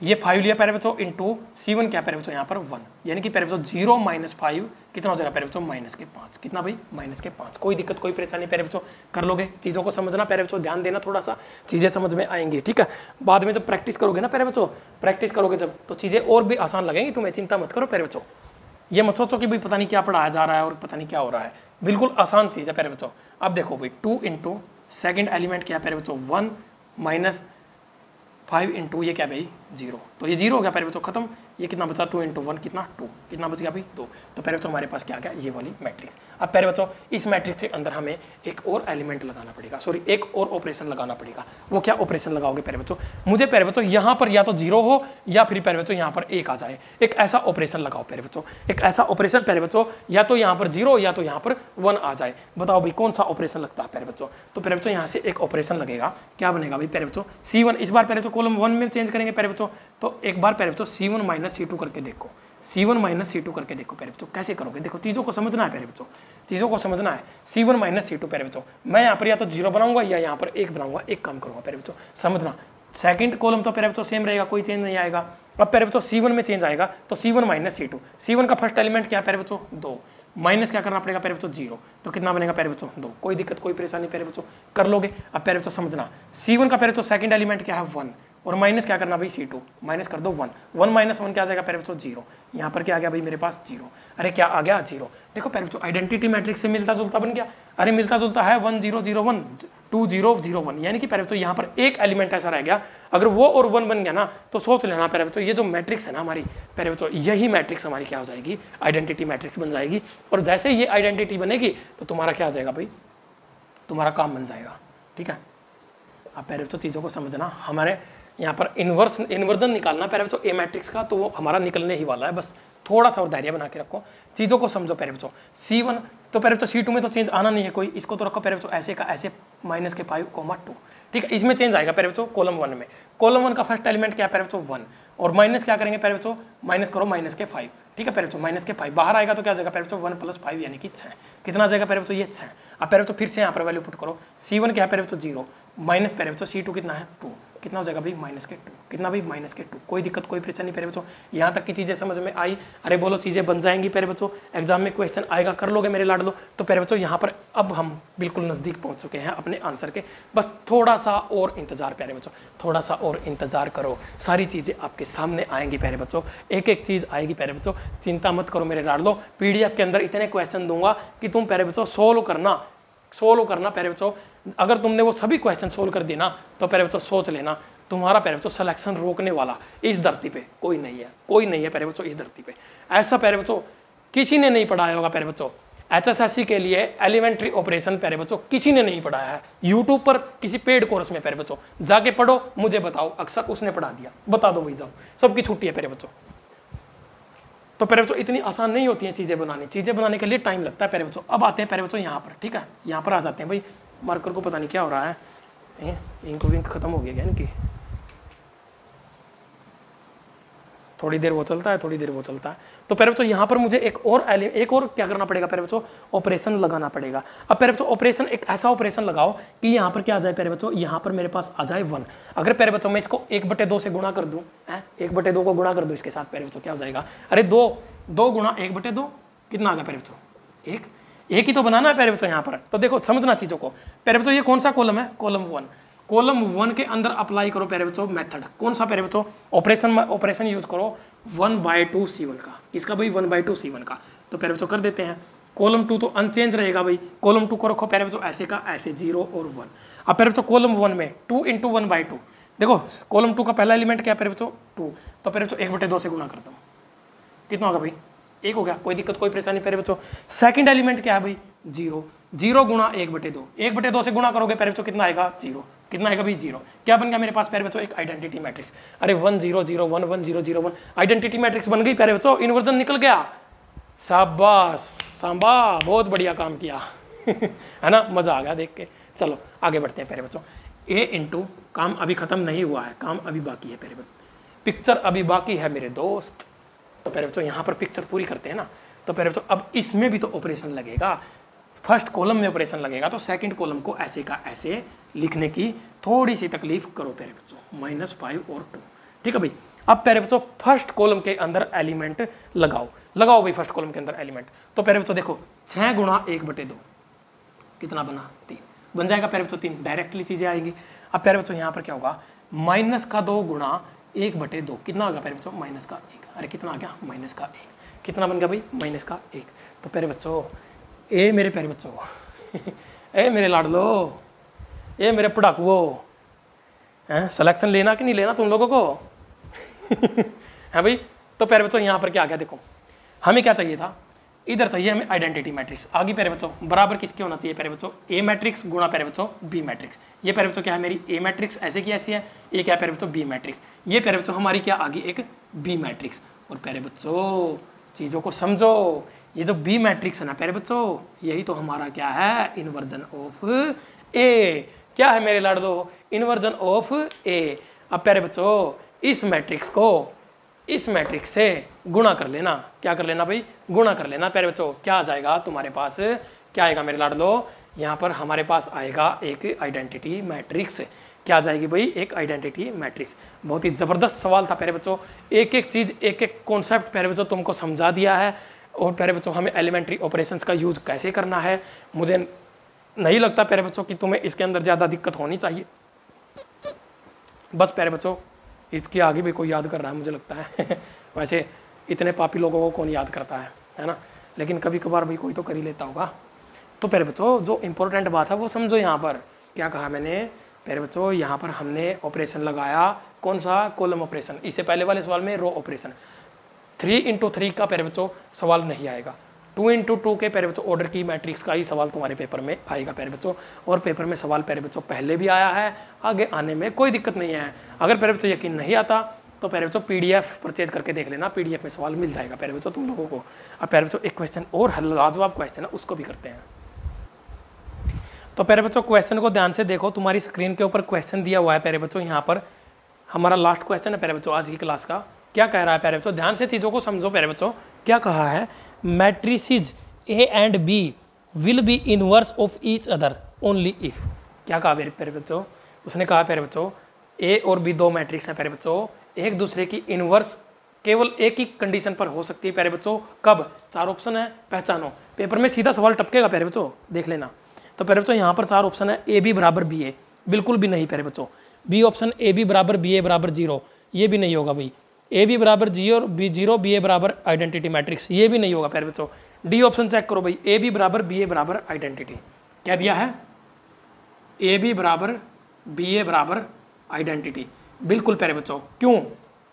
ये फाइव लिया, पहले बच्चों इंटू सी वन क्या पहले बच्चों यहाँ पर वन यानी कि पहले बच्चों ज़ीरो माइनस फाइव कितना हो जाएगा? पहले बच्चों माइनस के पाँच। कितना भाई? माइनस के पाँच। कोई दिक्कत, कोई परेशानी, पहले बच्चों कर लोगे। चीज़ों को समझना, पहले बच्चों ध्यान देना थोड़ा सा चीज़ें समझ में आएँगी, ठीक है? बाद में जब प्रैक्टिस करोगे ना, पहले बच्चों प्रैक्टिस करोगे जब तो चीज़ें और भी आसान लगेंगी, तुम्हें चिंता मत करो, पहले बच्चों ये मत सोचो कि भाई पता नहीं क्या पढ़ाया जा रहा है और पता नहीं क्या हो रहा है। बिल्कुल आसान चीज़ है, पहले बच्चों अब देखो भाई टू इंटू सेकेंड एलिमेंट क्या है? बच्चों वन माइनस फाइव इंटू ये क्या भाई? ज़ीरो तो ये ज़ीरो हो गया पहले बच्चों खत्म ये कितना बचा? टू इंटू वन कितना? टू कितना बच गया भाई? दो. तो पहले बच्चों हमारे पास क्या आ गया ये वाली मैट्रिक्स अब पहले बच्चों इस मैट्रिक्स के अंदर हमें एक और एलिमेंट लगाना पड़ेगा. सॉरी एक और ऑपरेशन लगाना पड़ेगा. वो क्या ऑपरेशन लगाओगे पहले बच्चों मुझे पहले बच्चों यहाँ पर या तो ज़ीरो हो, या फिर पहले बच्चों यहाँ पर एक आ जाए. एक ऐसा ऑपरेशन लगाओ पहले बच्चों एक ऐसा ऑपरेशन पहले बच्चों या तो यहाँ पर ज़ीरो या तो यहाँ पर वन आ जाए. बताओ भाई, कौन सा ऑपरेशन लगता है पहले बच्चों तो पहले बच्चों यहाँ से एक ऑपरेशन लगेगा. क्या बनेगा भाई? पहले बच्चों सी इस बार पहले बच्चों कॉलम वन में चेंज करेंगे पहले बच्चों तो एक बार पहले बच्चों C one minus C two करके देखो। C one minus C two करके देखो पहले बच्चों, कैसे करोगे? देखो, चीज़ों को समझना है पहले बच्चों, चीज़ों को समझना है। C one minus C two पहले बच्चों, मैं यहाँ पर या तो ज़ीरो बनाऊँगा या यहाँ पर एक बनाऊँगा, एक काम करूँगा पहले बच्चों, समझना। सेकंड कॉलम तो पहले बच्चों सेम रहेगा, कोई चेंज नहीं आएगा। अब पहले बच्चों सी वन में चेंज आएगा तो C one minus C two C one का फ़र्स्ट एलिमेंट क्या पहले बच्चों? दो। माइनस क्या करना पड़ेगा पहले बच्चों? ज़ीरो तो कितना बनेगा पहले बच्चों? दो। कोई दिक्कत, कोई परेशानी पहले बच्चों, कर लोगे। अब पहले बच्चों, समझना। सी वन का पहले बच्चों सेकंड एलिमेंट क्या है? वन और माइनस क्या करना भाई? सी टू माइनस कर दो वन. वन माइनस वन क्या आ जाएगा? पहले बच्चों ज़ीरो यहाँ पर क्या आ गया भाई मेरे पास? ज़ीरो अरे क्या आ गया? ज़ीरो देखो पहले बच्चों आइडेंटिटी मैट्रिक्स से मिलता जुलता बन गया। अरे मिलता जुलता है one zero zero one two zero zero one. यानी कि पहले बच्चों यहाँ पर एक एलिमेंट ऐसा रह गया। अगर वो और वन बन गया ना तो सोच लेना पहले बच्चों ये जो मैट्रिक्स है ना हमारी पहले बच्चों यही मैट्रिक्स हमारी क्या हो जाएगी? आइडेंटिटी मैट्रिक्स बन जाएगी। और जैसे ये आइडेंटिटी बनेगी तो तुम्हारा क्या आ जाएगा भाई? तुम्हारा काम बन जाएगा। ठीक है? अब पहले बच्चों चीज़ों को समझना। हमारे यहाँ पर इन्वर्स इन्वर्जन निकालना बच्चों ए मैट्रिक्स का तो वो हमारा निकलने ही वाला है। बस थोड़ा सा और धैर्य बना के रखो। चीज़ों को समझो पहले सी वन तो पहले बच्चों सी टू में तो चेंज आना नहीं है कोई। इसको तो रखो पहले बच्चों, ऐसे का, ऐसे माइनस के फाइव कोमा टू ठीक है, इसमें चेंज आएगा पहले बच्चों कॉलम वन में। कॉलम वन का फ़र्स्ट एलिमेंट क्या है पहले वन और माइनस क्या करेंगे पहले बच्चों? माइनस करो माइनस के फाइव ठीक है पहले माइनस के फाइव बाहर आएगा तो क्या जाएगा पहले बच्चों? वन प्लस फाइव यानी कि छः कितना जाएगा पहले बच्चों? ये छः अब पहले बच्चों फिर से यहाँ पर वैल्यू पुट करो। सी वन क्या है पहले ज़ीरो माइनस पहले बच्चों सी टू कितना है? टू कितना हो जाएगा भाई? माइनस के टू कितना भाई? माइनस के टू कोई दिक्कत, कोई परेशानी पहले बच्चों यहाँ तक की चीज़ें समझ में आई। अरे बोलो, चीज़ें बन जाएँगी पहले बच्चों एग्ज़ाम में क्वेश्चन आएगा, कर लोगे मेरे लाड लो तो पहले बच्चों यहाँ पर अब हम बिल्कुल नज़दीक पहुँच चुके हैं अपने आंसर के। बस थोड़ा सा और इंतज़ार प्यारे बच्चों थोड़ा सा और इंतज़ार करो। सारी चीज़ें आपके सामने आएँगी प्यारे बच्चों एक एक चीज़ आएगी प्यारे बच्चों चिंता मत करो मेरे लाड लो पी के अंदर इतने क्वेश्चन दूँगा कि तुम प्यारे बच्चों सोल्व करना। सोल्व करना, पहले बच्चों, अगर तुमने वो सभी क्वेश्चन सोल्व कर दिए ना तो पहले बच्चों सोच लेना, तुम्हारा पहले बच्चों सिलेक्शन रोकने वाला इस धरती पे कोई नहीं है, कोई नहीं है पहले बच्चों इस धरती पे। ऐसा पहले बच्चों किसी ने नहीं पढ़ाया होगा पहले बच्चों। एच के लिए एलिमेंट्री ऑपरेशन पहले बच्चों किसी ने नहीं पढ़ाया है। यूट्यूब पर किसी पेड कोर्स में पहले बच्चों, जाके पढ़ो, मुझे बताओ, अक्सर उसने पढ़ा दिया। बता दो भाई जाओ सबकी छुट्टी है पहले बच्चों। तो पहले बच्चों, इतनी आसान नहीं होती हैं चीज़ें बनानी। चीज़ें बनाने के लिए टाइम लगता है पहले बच्चों। अब आते हैं पहले बच्चों यहाँ पर, ठीक है? यहाँ पर आ जाते हैं। भाई मार्कर को पता नहीं क्या हो रहा है। इंक विंक खत्म हो गया क्या इनकी? थोड़ी देर वो चलता है, थोड़ी देर वो चलता है। तो पहले बच्चों यहाँ पर मुझे एक और एक और क्या करना पड़ेगा पहले बच्चों ऑपरेशन लगाना पड़ेगा। अब पहले बच्चों ऑपरेशन एक ऐसा ऑपरेशन लगाओ कि यहाँ पर क्या आ जाए पहले बच्चों यहाँ पर मेरे पास आ जाए वन अगर पहले बच्चों मैं इसको एक बटे दो से गुणा कर दूँ एक बटे दो को गुणा कर दूँ इसके साथ पहले बच्चों क्या हो जाएगा? अरे दो दो गुणा एक बटे दो, कितना आ गया पहले बच्चों एक। एक ही तो बनाना है पहले बच्चों यहाँ पर। तो देखो, समझना चीज़ों को। पहले बच्चों ये कौन सा कॉलम है? कॉलम वन कॉलम वन के अंदर अप्लाई करो पहले बच्चों मेथड कौन सा पहले बच्चों ऑपरेशन ऑपरेशन यूज़ करो one by two C one का। किसका भाई? One by two C one का। तो पहले बच्चों कर देते हैं। कॉलम टू तो अनचेंज रहेगा भाई। कॉलम टू को रखो पहले बच्चों ऐसे का, ऐसे ज़ीरो और वन अब पहले बच्चों कॉलम वन में two into one by two देखो कॉलम टू का पहला एलिमेंट क्या पहले बच्चों टू तो पहले बच्चों एक बटे दो से गुना करता हूँ कितना होगा भाई? एक हो गया। कोई दिक्कत, कोई परेशानी पहले बच्चों सेकंड एलिमेंट क्या है भाई? ज़ीरो ज़ीरो गुणा एक बटे दो। एक बटे दो से गुणा करोगे पहले बच्चों कितना आएगा? ज़ीरो कितना आएगा भाई? ज़ीरो क्या बन गया मेरे पास पहले बच्चों? एक आइडेंटिटी मैट्रिक्स अरे one zero zero one one zero zero one identity matrix बन गई पहले बच्चों. इन्वर्जन निकल गया. शाबाश सांबा बहुत बढ़िया काम किया। *laughs* है ना? मज़ा आ गया देख के। चलो, आगे बढ़ते हैं पहले बच्चों. ए इंटू काम अभी खत्म नहीं हुआ है, काम अभी बाकी है पहले बच्चों. पिक्चर अभी बाकी है मेरे दोस्त. तो पहले बच्चों, यहाँ पर पिक्चर पूरी करते हैं ना. तो पहले बच्चों, अब इसमें भी तो ऑपरेशन लगेगा. फ़र्स्ट कॉलम में ऑपरेशन लगेगा तो सेकंड कॉलम को ऐसे का ऐसे लिखने की थोड़ी सी तकलीफ़ करो प्यारे बच्चों। माइनस फाइव और टू ठीक है भाई? अब प्यारे बच्चों फ़र्स्ट कॉलम के अंदर एलिमेंट लगाओ। लगाओ भाई फ़र्स्ट कॉलम के अंदर एलिमेंट तो प्यारे बच्चों, देखो छः गुणा एक बटे दो। कितना बना? तीन। बन जाएगा प्यारे बच्चों तीन। डायरेक्टली चीज़ें आएँगी। अब प्यारे बच्चों, यहाँ पर क्या होगा? माइनस का दो गुणा एक बटे दो। कितना आ गया प्यारे बच्चों? माइनस का एक। अरे, कितना आ गया? माइनस का एक। कितना बन गया भाई? माइनस का एक। तो प्यारे बच्चों, ए मेरे प्यारे बच्चों। *laughs* ए मेरे लाडलो। ए मेरे पढ़ाकुओ। हैं सिलेक्शन लेना कि नहीं लेना तुम लोगों को? *laughs* है भाई तो प्यारे बच्चों, यहाँ पर क्या आ गया देखो। हमें क्या चाहिए था? इधर चाहिए हमें आइडेंटिटी मैट्रिक्स आगे प्यारे बच्चों, बराबर किसके होना चाहिए प्यारे बच्चों? ए मैट्रिक्स गुणा प्यारे बच्चों बी मैट्रिक्स ये प्यारे बच्चों, क्या है मेरी? ए मैट्रिक्स ऐसे की ऐसी है। ये क्या प्यारे बच्चों? बी मैट्रिक्स ये प्यारे बच्चों, हमारी क्या? आगे एक बी मैट्रिक्स और प्यारे बच्चों, चीज़ों को समझो। ये जो बी मैट्रिक्स है ना प्यारे बच्चों, यही तो हमारा क्या है? इनवर्जन ऑफ़ ए क्या है मेरे लाड़? इनवर्जन ऑफ़ ए अब प्यारे बच्चों, इस मैट्रिक्स को, इस मैट्रिक्स से गुणा कर लेना। क्या कर लेना भाई? गुणा कर लेना प्यारे बच्चों। क्या आ जाएगा तुम्हारे पास? क्या आएगा मेरे लाड़? दो यहाँ पर हमारे पास आएगा एक आइडेंटिटी मैट्रिक्स क्या आ जाएगी भाई? एक आइडेंटिटी मैट्रिक्स बहुत ही ज़बरदस्त सवाल था प्यारे बच्चों। एक एक चीज़ एक एक कॉन्सेप्ट प्यारे बच्चों तुमको समझा दिया है। और प्यारे बच्चों, हमें एलिमेंट्री ऑपरेशंस का यूज़ कैसे करना है? मुझे नहीं लगता प्यारे बच्चों कि तुम्हें इसके अंदर ज़्यादा दिक्कत होनी चाहिए। बस प्यारे बच्चों, इसके आगे भी कोई याद कर रहा है, मुझे लगता है। *laughs* वैसे इतने पापी लोगों को कौन याद करता है है ना? लेकिन कभी कभार भी कोई तो कर ही लेता होगा। तो प्यारे बच्चों, जो इंपॉर्टेंट बात है वो समझो यहाँ पर। क्या कहा मैंने? प्यारे बच्चों, यहाँ पर हमने ऑपरेशन लगाया। कौन सा? कॉलम ऑपरेशन इससे पहले वाले सवाल में row operation three into three का पैरे बच्चों, सवाल नहीं आएगा। टू इंटू टू के पैरे बच्चों ऑर्डर की मैट्रिक्स का ही सवाल तुम्हारे पेपर में आएगा पैरे बच्चों। और पेपर में सवाल पैरे बच्चों पहले भी आया है, आगे आने में कोई दिक्कत नहीं है। अगर पैरे बच्चों यकीन नहीं आता तो पैरे बच्चों पीडीएफ परचेज करके देख लेना पीडीएफ में सवाल मिल जाएगा पैरे बच्चों तुम लोगों को। अब पैरे बच्चों एक क्वेश्चन और लाजवाब क्वेश्चन है, उसको भी करते हैं। तो पैरे बच्चों क्वेश्चन को ध्यान से देखो, तुम्हारी स्क्रीन के ऊपर क्वेश्चन दिया हुआ है पैरे बच्चों, यहाँ पर हमारा लास्ट क्वेश्चन है पैरे बच्चों, आज की क्लास का। क्या कह रहा है प्यारे बच्चों? ध्यान से चीज़ों को समझो प्यारे बच्चों। क्या कहा है? Matrices A and B will be inverse of each other only if क्या कहा मेरे प्यारे बच्चों? उसने कहा प्यारे बच्चों ए और बी दो मैट्रिक्स हैं प्यारे बच्चों। एक दूसरे की इनवर्स केवल एक ही कंडीशन पर हो सकती है प्यारे बच्चों। कब? चार ऑप्शन है, पहचानो। पेपर में सीधा सवाल टपकेगा प्यारे बच्चों। देख लेना। तो प्यारे बच्चों, यहाँ पर चार ऑप्शन है ए बी बराबर बी ए बिल्कुल भी नहीं प्यारे बच्चों। बी ऑप्शन ए बी बराबर बी ए बराबर ज़ीरो ये भी नहीं होगा भाई। ए बी बराबर जी और बी ज़ीरो बी ए बराबर आइडेंटिटी मैट्रिक्स ये भी नहीं होगा प्यारे बच्चों। डी ऑप्शन चेक करो भाई। ए बी बराबर बी ए बराबर आइडेंटिटी क्या दिया है? ए बी बराबर बी ए बराबर आइडेंटिटी बिल्कुल प्यारे बच्चों। क्यों?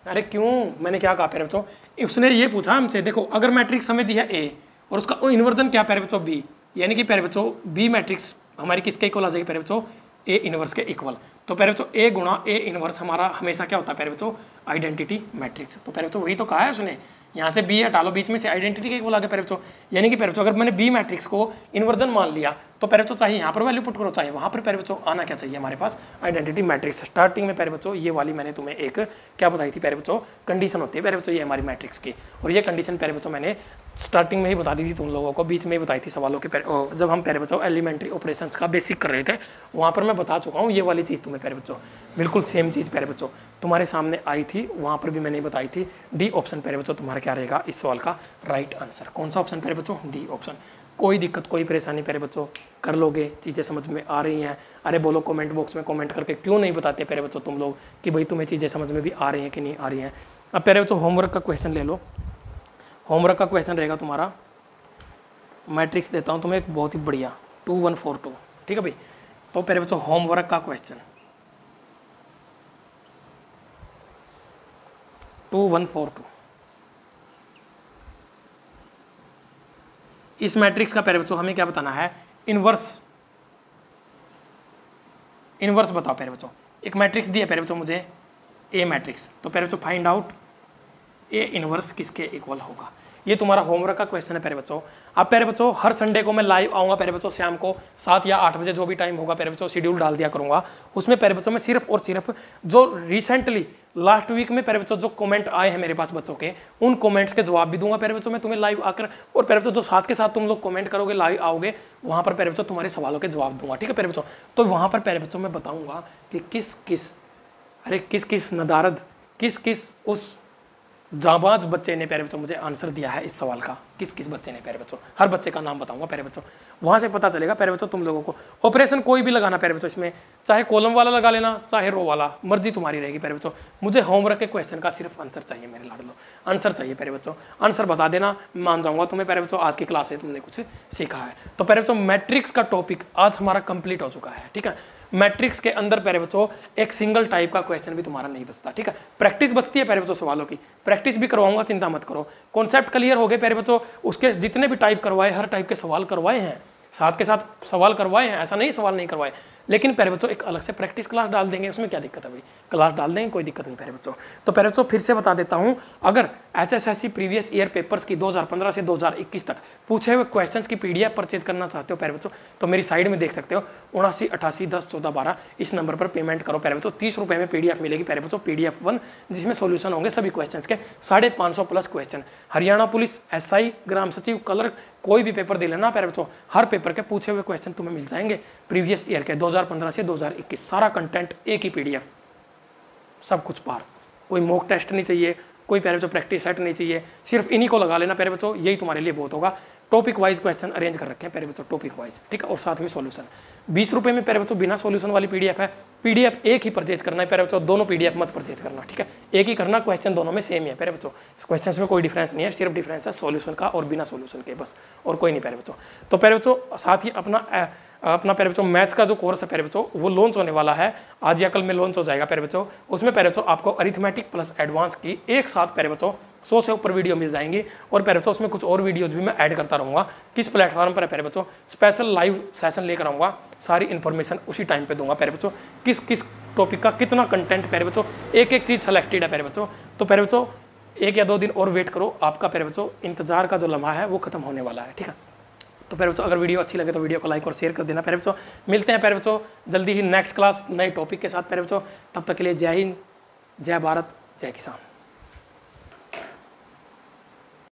अरे क्यों? मैंने क्या कहा प्यारे बच्चों? उसने ये पूछा हमसे, देखो, अगर मैट्रिक्स हमें दिया ए और उसका इन्वर्जन क्या प्यारे बच्चों? बी यानी कि प्यारे बच्चों बी मैट्रिक्स हमारी किसके इक्वल आ जाएगी प्यारे बच्चों? ए इनवर्स के इक्वल तो पहले बच्चों ए गुणा ए इनवर्स हमारा हमेशा क्या होता है पहले बच्चों आइडेंटिटी मैट्रिक्स तो पहले तो वही तो कहा है उसने यहाँ से बी हटा लो बीच में से आइडेंटिटी के बोला गया पहले बच्चों यानी कि पहले बच्चों अगर मैंने बी मैट्रिक्स को इन्वर्जन मान लिया तो पहले बच्चों चाहिए यहाँ पर वैल्यू पुट करो चाहिए वहाँ पर पहले बच्चों आना क्या चाहिए हमारे पास आइडेंटिटी मैट्रिक्स स्टार्टिंग में पहले बच्चों ये वाली मैंने तुम्हें एक क्या बताई थी पहले बच्चों कंडीशन होती है पहले बच्चों ये हमारी मैट्रिक्स की और ये कंडीशन पहले बच्चों मैंने स्टार्टिंग में ही बता दी थी तुम लोगों को, बीच में ही बताई थी सवालों के जब हम पहले बच्चों एलिमेंट्री ऑपरेशंस का बेसिक कर रहे थे, वहाँ पर मैं बता चुका हूँ, ये वाली चीज़ तुम्हें पहले बच्चों बिल्कुल सेम चीज़ पहले बच्चों तुम्हारे सामने आई थी, वहाँ पर भी मैंने बताई थी डी ऑप्शन पहले बच्चों तुम्हारा क्या रहेगा इस सवाल का राइट आंसर कौन सा ऑप्शन पहले बच्चों डी ऑप्शन कोई दिक्कत, कोई परेशानी पहले बच्चों कर लोगे, चीज़ें समझ में आ रही हैं। अरे बोलो कमेंट बॉक्स में कमेंट करके क्यों नहीं बताते पहले बच्चों तुम लोग कि भाई तुम्हें चीज़ें समझ में भी आ रही हैं कि नहीं आ रही हैं। अब पहले बच्चों होमवर्क का क्वेश्चन ले लो। होमवर्क का क्वेश्चन रहेगा तुम्हारा। मैट्रिक्स देता हूँ तुम्हें एक बहुत ही बढ़िया टू वन फोर टू ठीक है भाई? तो पहले बच्चों होमवर्क का question two one four two इस मैट्रिक्स का पहले बच्चों, हमें क्या बताना है? इनवर्स इनवर्स बताओ पहले बच्चों। एक मैट्रिक्स दिया पहले बच्चों मुझे ए मैट्रिक्स तो पहले बच्चों फाइंड आउट ए इनवर्स किसके इक्वल होगा? ये तुम्हारा होमवर्क का क्वेश्चन है प्यारे बच्चों। अब प्यारे बच्चों, हर संडे को मैं लाइव आऊँगा प्यारे बच्चों शाम को सात या आठ बजे जो भी टाइम होगा प्यारे बच्चों शेड्यूल डाल दिया करूँगा। उसमें प्यारे बच्चों में सिर्फ़ और सिर्फ़ जो रिसेंटली लास्ट वीक में प्यारे बच्चों जो कमेंट आए हैं मेरे पास बच्चों के, उन कमेंट्स के जवाब भी दूँगा। प्यारे बच्चों मैं तुम्हें लाइव आकर, और प्यारे बच्चों जो साथ के साथ तुम लोग कमेंट करोगे लाइव आओगे, वहाँ पर प्यारे बच्चों तुम्हारे सवालों के जवाब दूँगा, ठीक है? प्यारे बच्चों तो वहाँ पर प्यारे बच्चों मैं बताऊँगा कि किस किस अरे किस किस नदारद किस किस उस जाबाज बच्चे ने प्यारे बच्चों, मुझे आंसर दिया है इस सवाल का। किस किस बच्चे ने, प्यारे बच्चों? हर बच्चे का नाम बताऊँगा, प्यारे बच्चों। वहाँ से पता चलेगा, प्यारे बच्चों, तुम लोगों को। ऑपरेशन कोई भी लगाना, प्यारे बच्चों, इसमें चाहे कॉलम वाला लगा लेना, चाहे रो वाला, मर्ज़ी तुम्हारी रहेगी, प्यारे बच्चों। मुझे होमवर्क के क्वेश्चन का सिर्फ़ आंसर चाहिए, मेरे लाड लो आंसर चाहिए, प्यारे बच्चों। आंसर बता देना मान जाऊँगा तुम्हें, प्यारे बच्चों। आज की क्लास से तुमने कुछ सीखा है। तो प्यारे बच्चों मैट्रिक्स का टॉपिक आज हमारा कंप्लीट हो चुका है, ठीक है? मैट्रिक्स के अंदर प्यारे बच्चों, एक सिंगल टाइप का क्वेश्चन भी तुम्हारा नहीं बचता, ठीक है? प्रैक्टिस बचती है प्यारे बच्चों सवालों की। प्रैक्टिस भी करवाऊँगा, चिंता मत करो। कॉन्सेप्ट क्लियर हो गए प्यारे बच्चों, उसके जितने भी टाइप करवाए, हर टाइप के सवाल करवाए हैं। साथ के साथ सवाल करवाए हैं, ऐसा नहीं सवाल नहीं करवाए। लेकिन प्यारे बच्चों, एक अलग से प्रैक्टिस क्लास डाल देंगे, उसमें क्या दिक्कत है भाई? क्लास डाल देंगे, कोई दिक्कत नहीं प्यारे बच्चों। तो प्यारे बच्चों, फिर से बता देता हूँ, अगर H S S C previous year papers की 2015 से 2021 तक पूछे हुए क्वेश्चन की पीडीएफ परचेज करना चाहते हो प्यारे बच्चों तो मेरी साइड में देख सकते हो, उनासी, अठासी, दस, चौदह, बारह, इस नंबर पर पेमेंट करो प्यारे बच्चों तीस रुपये में पीडीएफ मिलेगी प्यारे बच्चों पीडीएफ वन जिसमें सोल्यूशन होंगे सभी क्वेश्चन के, साढ़े सौ plus question Haryana police SI ग्राम सचिव कलर कोई भी पेपर दे लेना प्यारे बच्चों हर पेपर के पूछे हुए क्वेश्चन तुम्हें मिल जाएँगे प्रीवियस ईयर के 2015 से 2021 सारा कंटेंट एक ही पीडीएफ सब कुछ पार। कोई मॉक टेस्ट नहीं चाहिए, कोई प्यारे बच्चों प्रैक्टिस सेट नहीं चाहिए, सिर्फ़ इन्हीं को लगा लेना प्यारे बच्चों यही तुम्हारे लिए बहुत होगा। टॉपिक वाइज क्वेश्चन अरेंज कर रखे हैं प्यारे बच्चों टॉपिक वाइज ठीक है? और साथ में सॉल्यूशन बीस रुपए में प्यारे बच्चों बिना सॉल्यूशन वाली पीडीएफ है। पीडीएफ एक ही परचेज करना है, पहले बच्चों, दोनों पीडीएफ मत परचेज करना, ठीक है? एक ही करना क्वेश्चन दोनों में सेम ही है, पहले बच्चों। क्वेश्चन में कोई डिफरेंस नहीं है, सिर्फ़ डिफरेंस है सॉल्यूशन का और बिना सोल्यूशन के, बस। और कोई नहीं, पहले बच्चों। तो पहले बच्चों, साथ ही अपना अपना प्यारे बच्चों मैथ्स का जो कोर्स है प्यारे बच्चों वो लॉन्च होने वाला है। आज या कल में लॉन्च हो जाएगा प्यारे बच्चों उसमें प्यारे बच्चों आपको अरिथमेटिक प्लस एडवांस की एक साथ प्यारे बच्चों सौ से ऊपर वीडियो मिल जाएँगी। और प्यारे बच्चों उसमें कुछ और वीडियोज़ भी मैं ऐड करता रहूँगा। किस प्लेटफॉर्म पर है प्यारे बच्चों स्पेशल लाइव सेशन लेकर आऊँगा। सारी इन्फॉर्मेशन उसी टाइम पर दूँगा प्यारे बच्चों किस किस टॉपिक का कितना कंटेंट प्यारे बच्चों एक एक चीज़ सेलेक्टेड है प्यारे बच्चों तो प्यारे बच्चों एक या दो दिन और वेट करो। आपका प्यारे बच्चों इंतज़ार का जो लम्हा है, वो खत्म होने वाला है। ठीक है? तो प्यारे बच्चों, अगर वीडियो अच्छी लगे तो वीडियो को लाइक और शेयर कर देना। प्यारे बच्चों, मिलते हैं प्यारे बच्चों, जल्दी ही नेक्स्ट क्लास नए टॉपिक के साथ। प्यारे बच्चों, तब तक के लिए जय हिंद, जय भारत, जय किसान।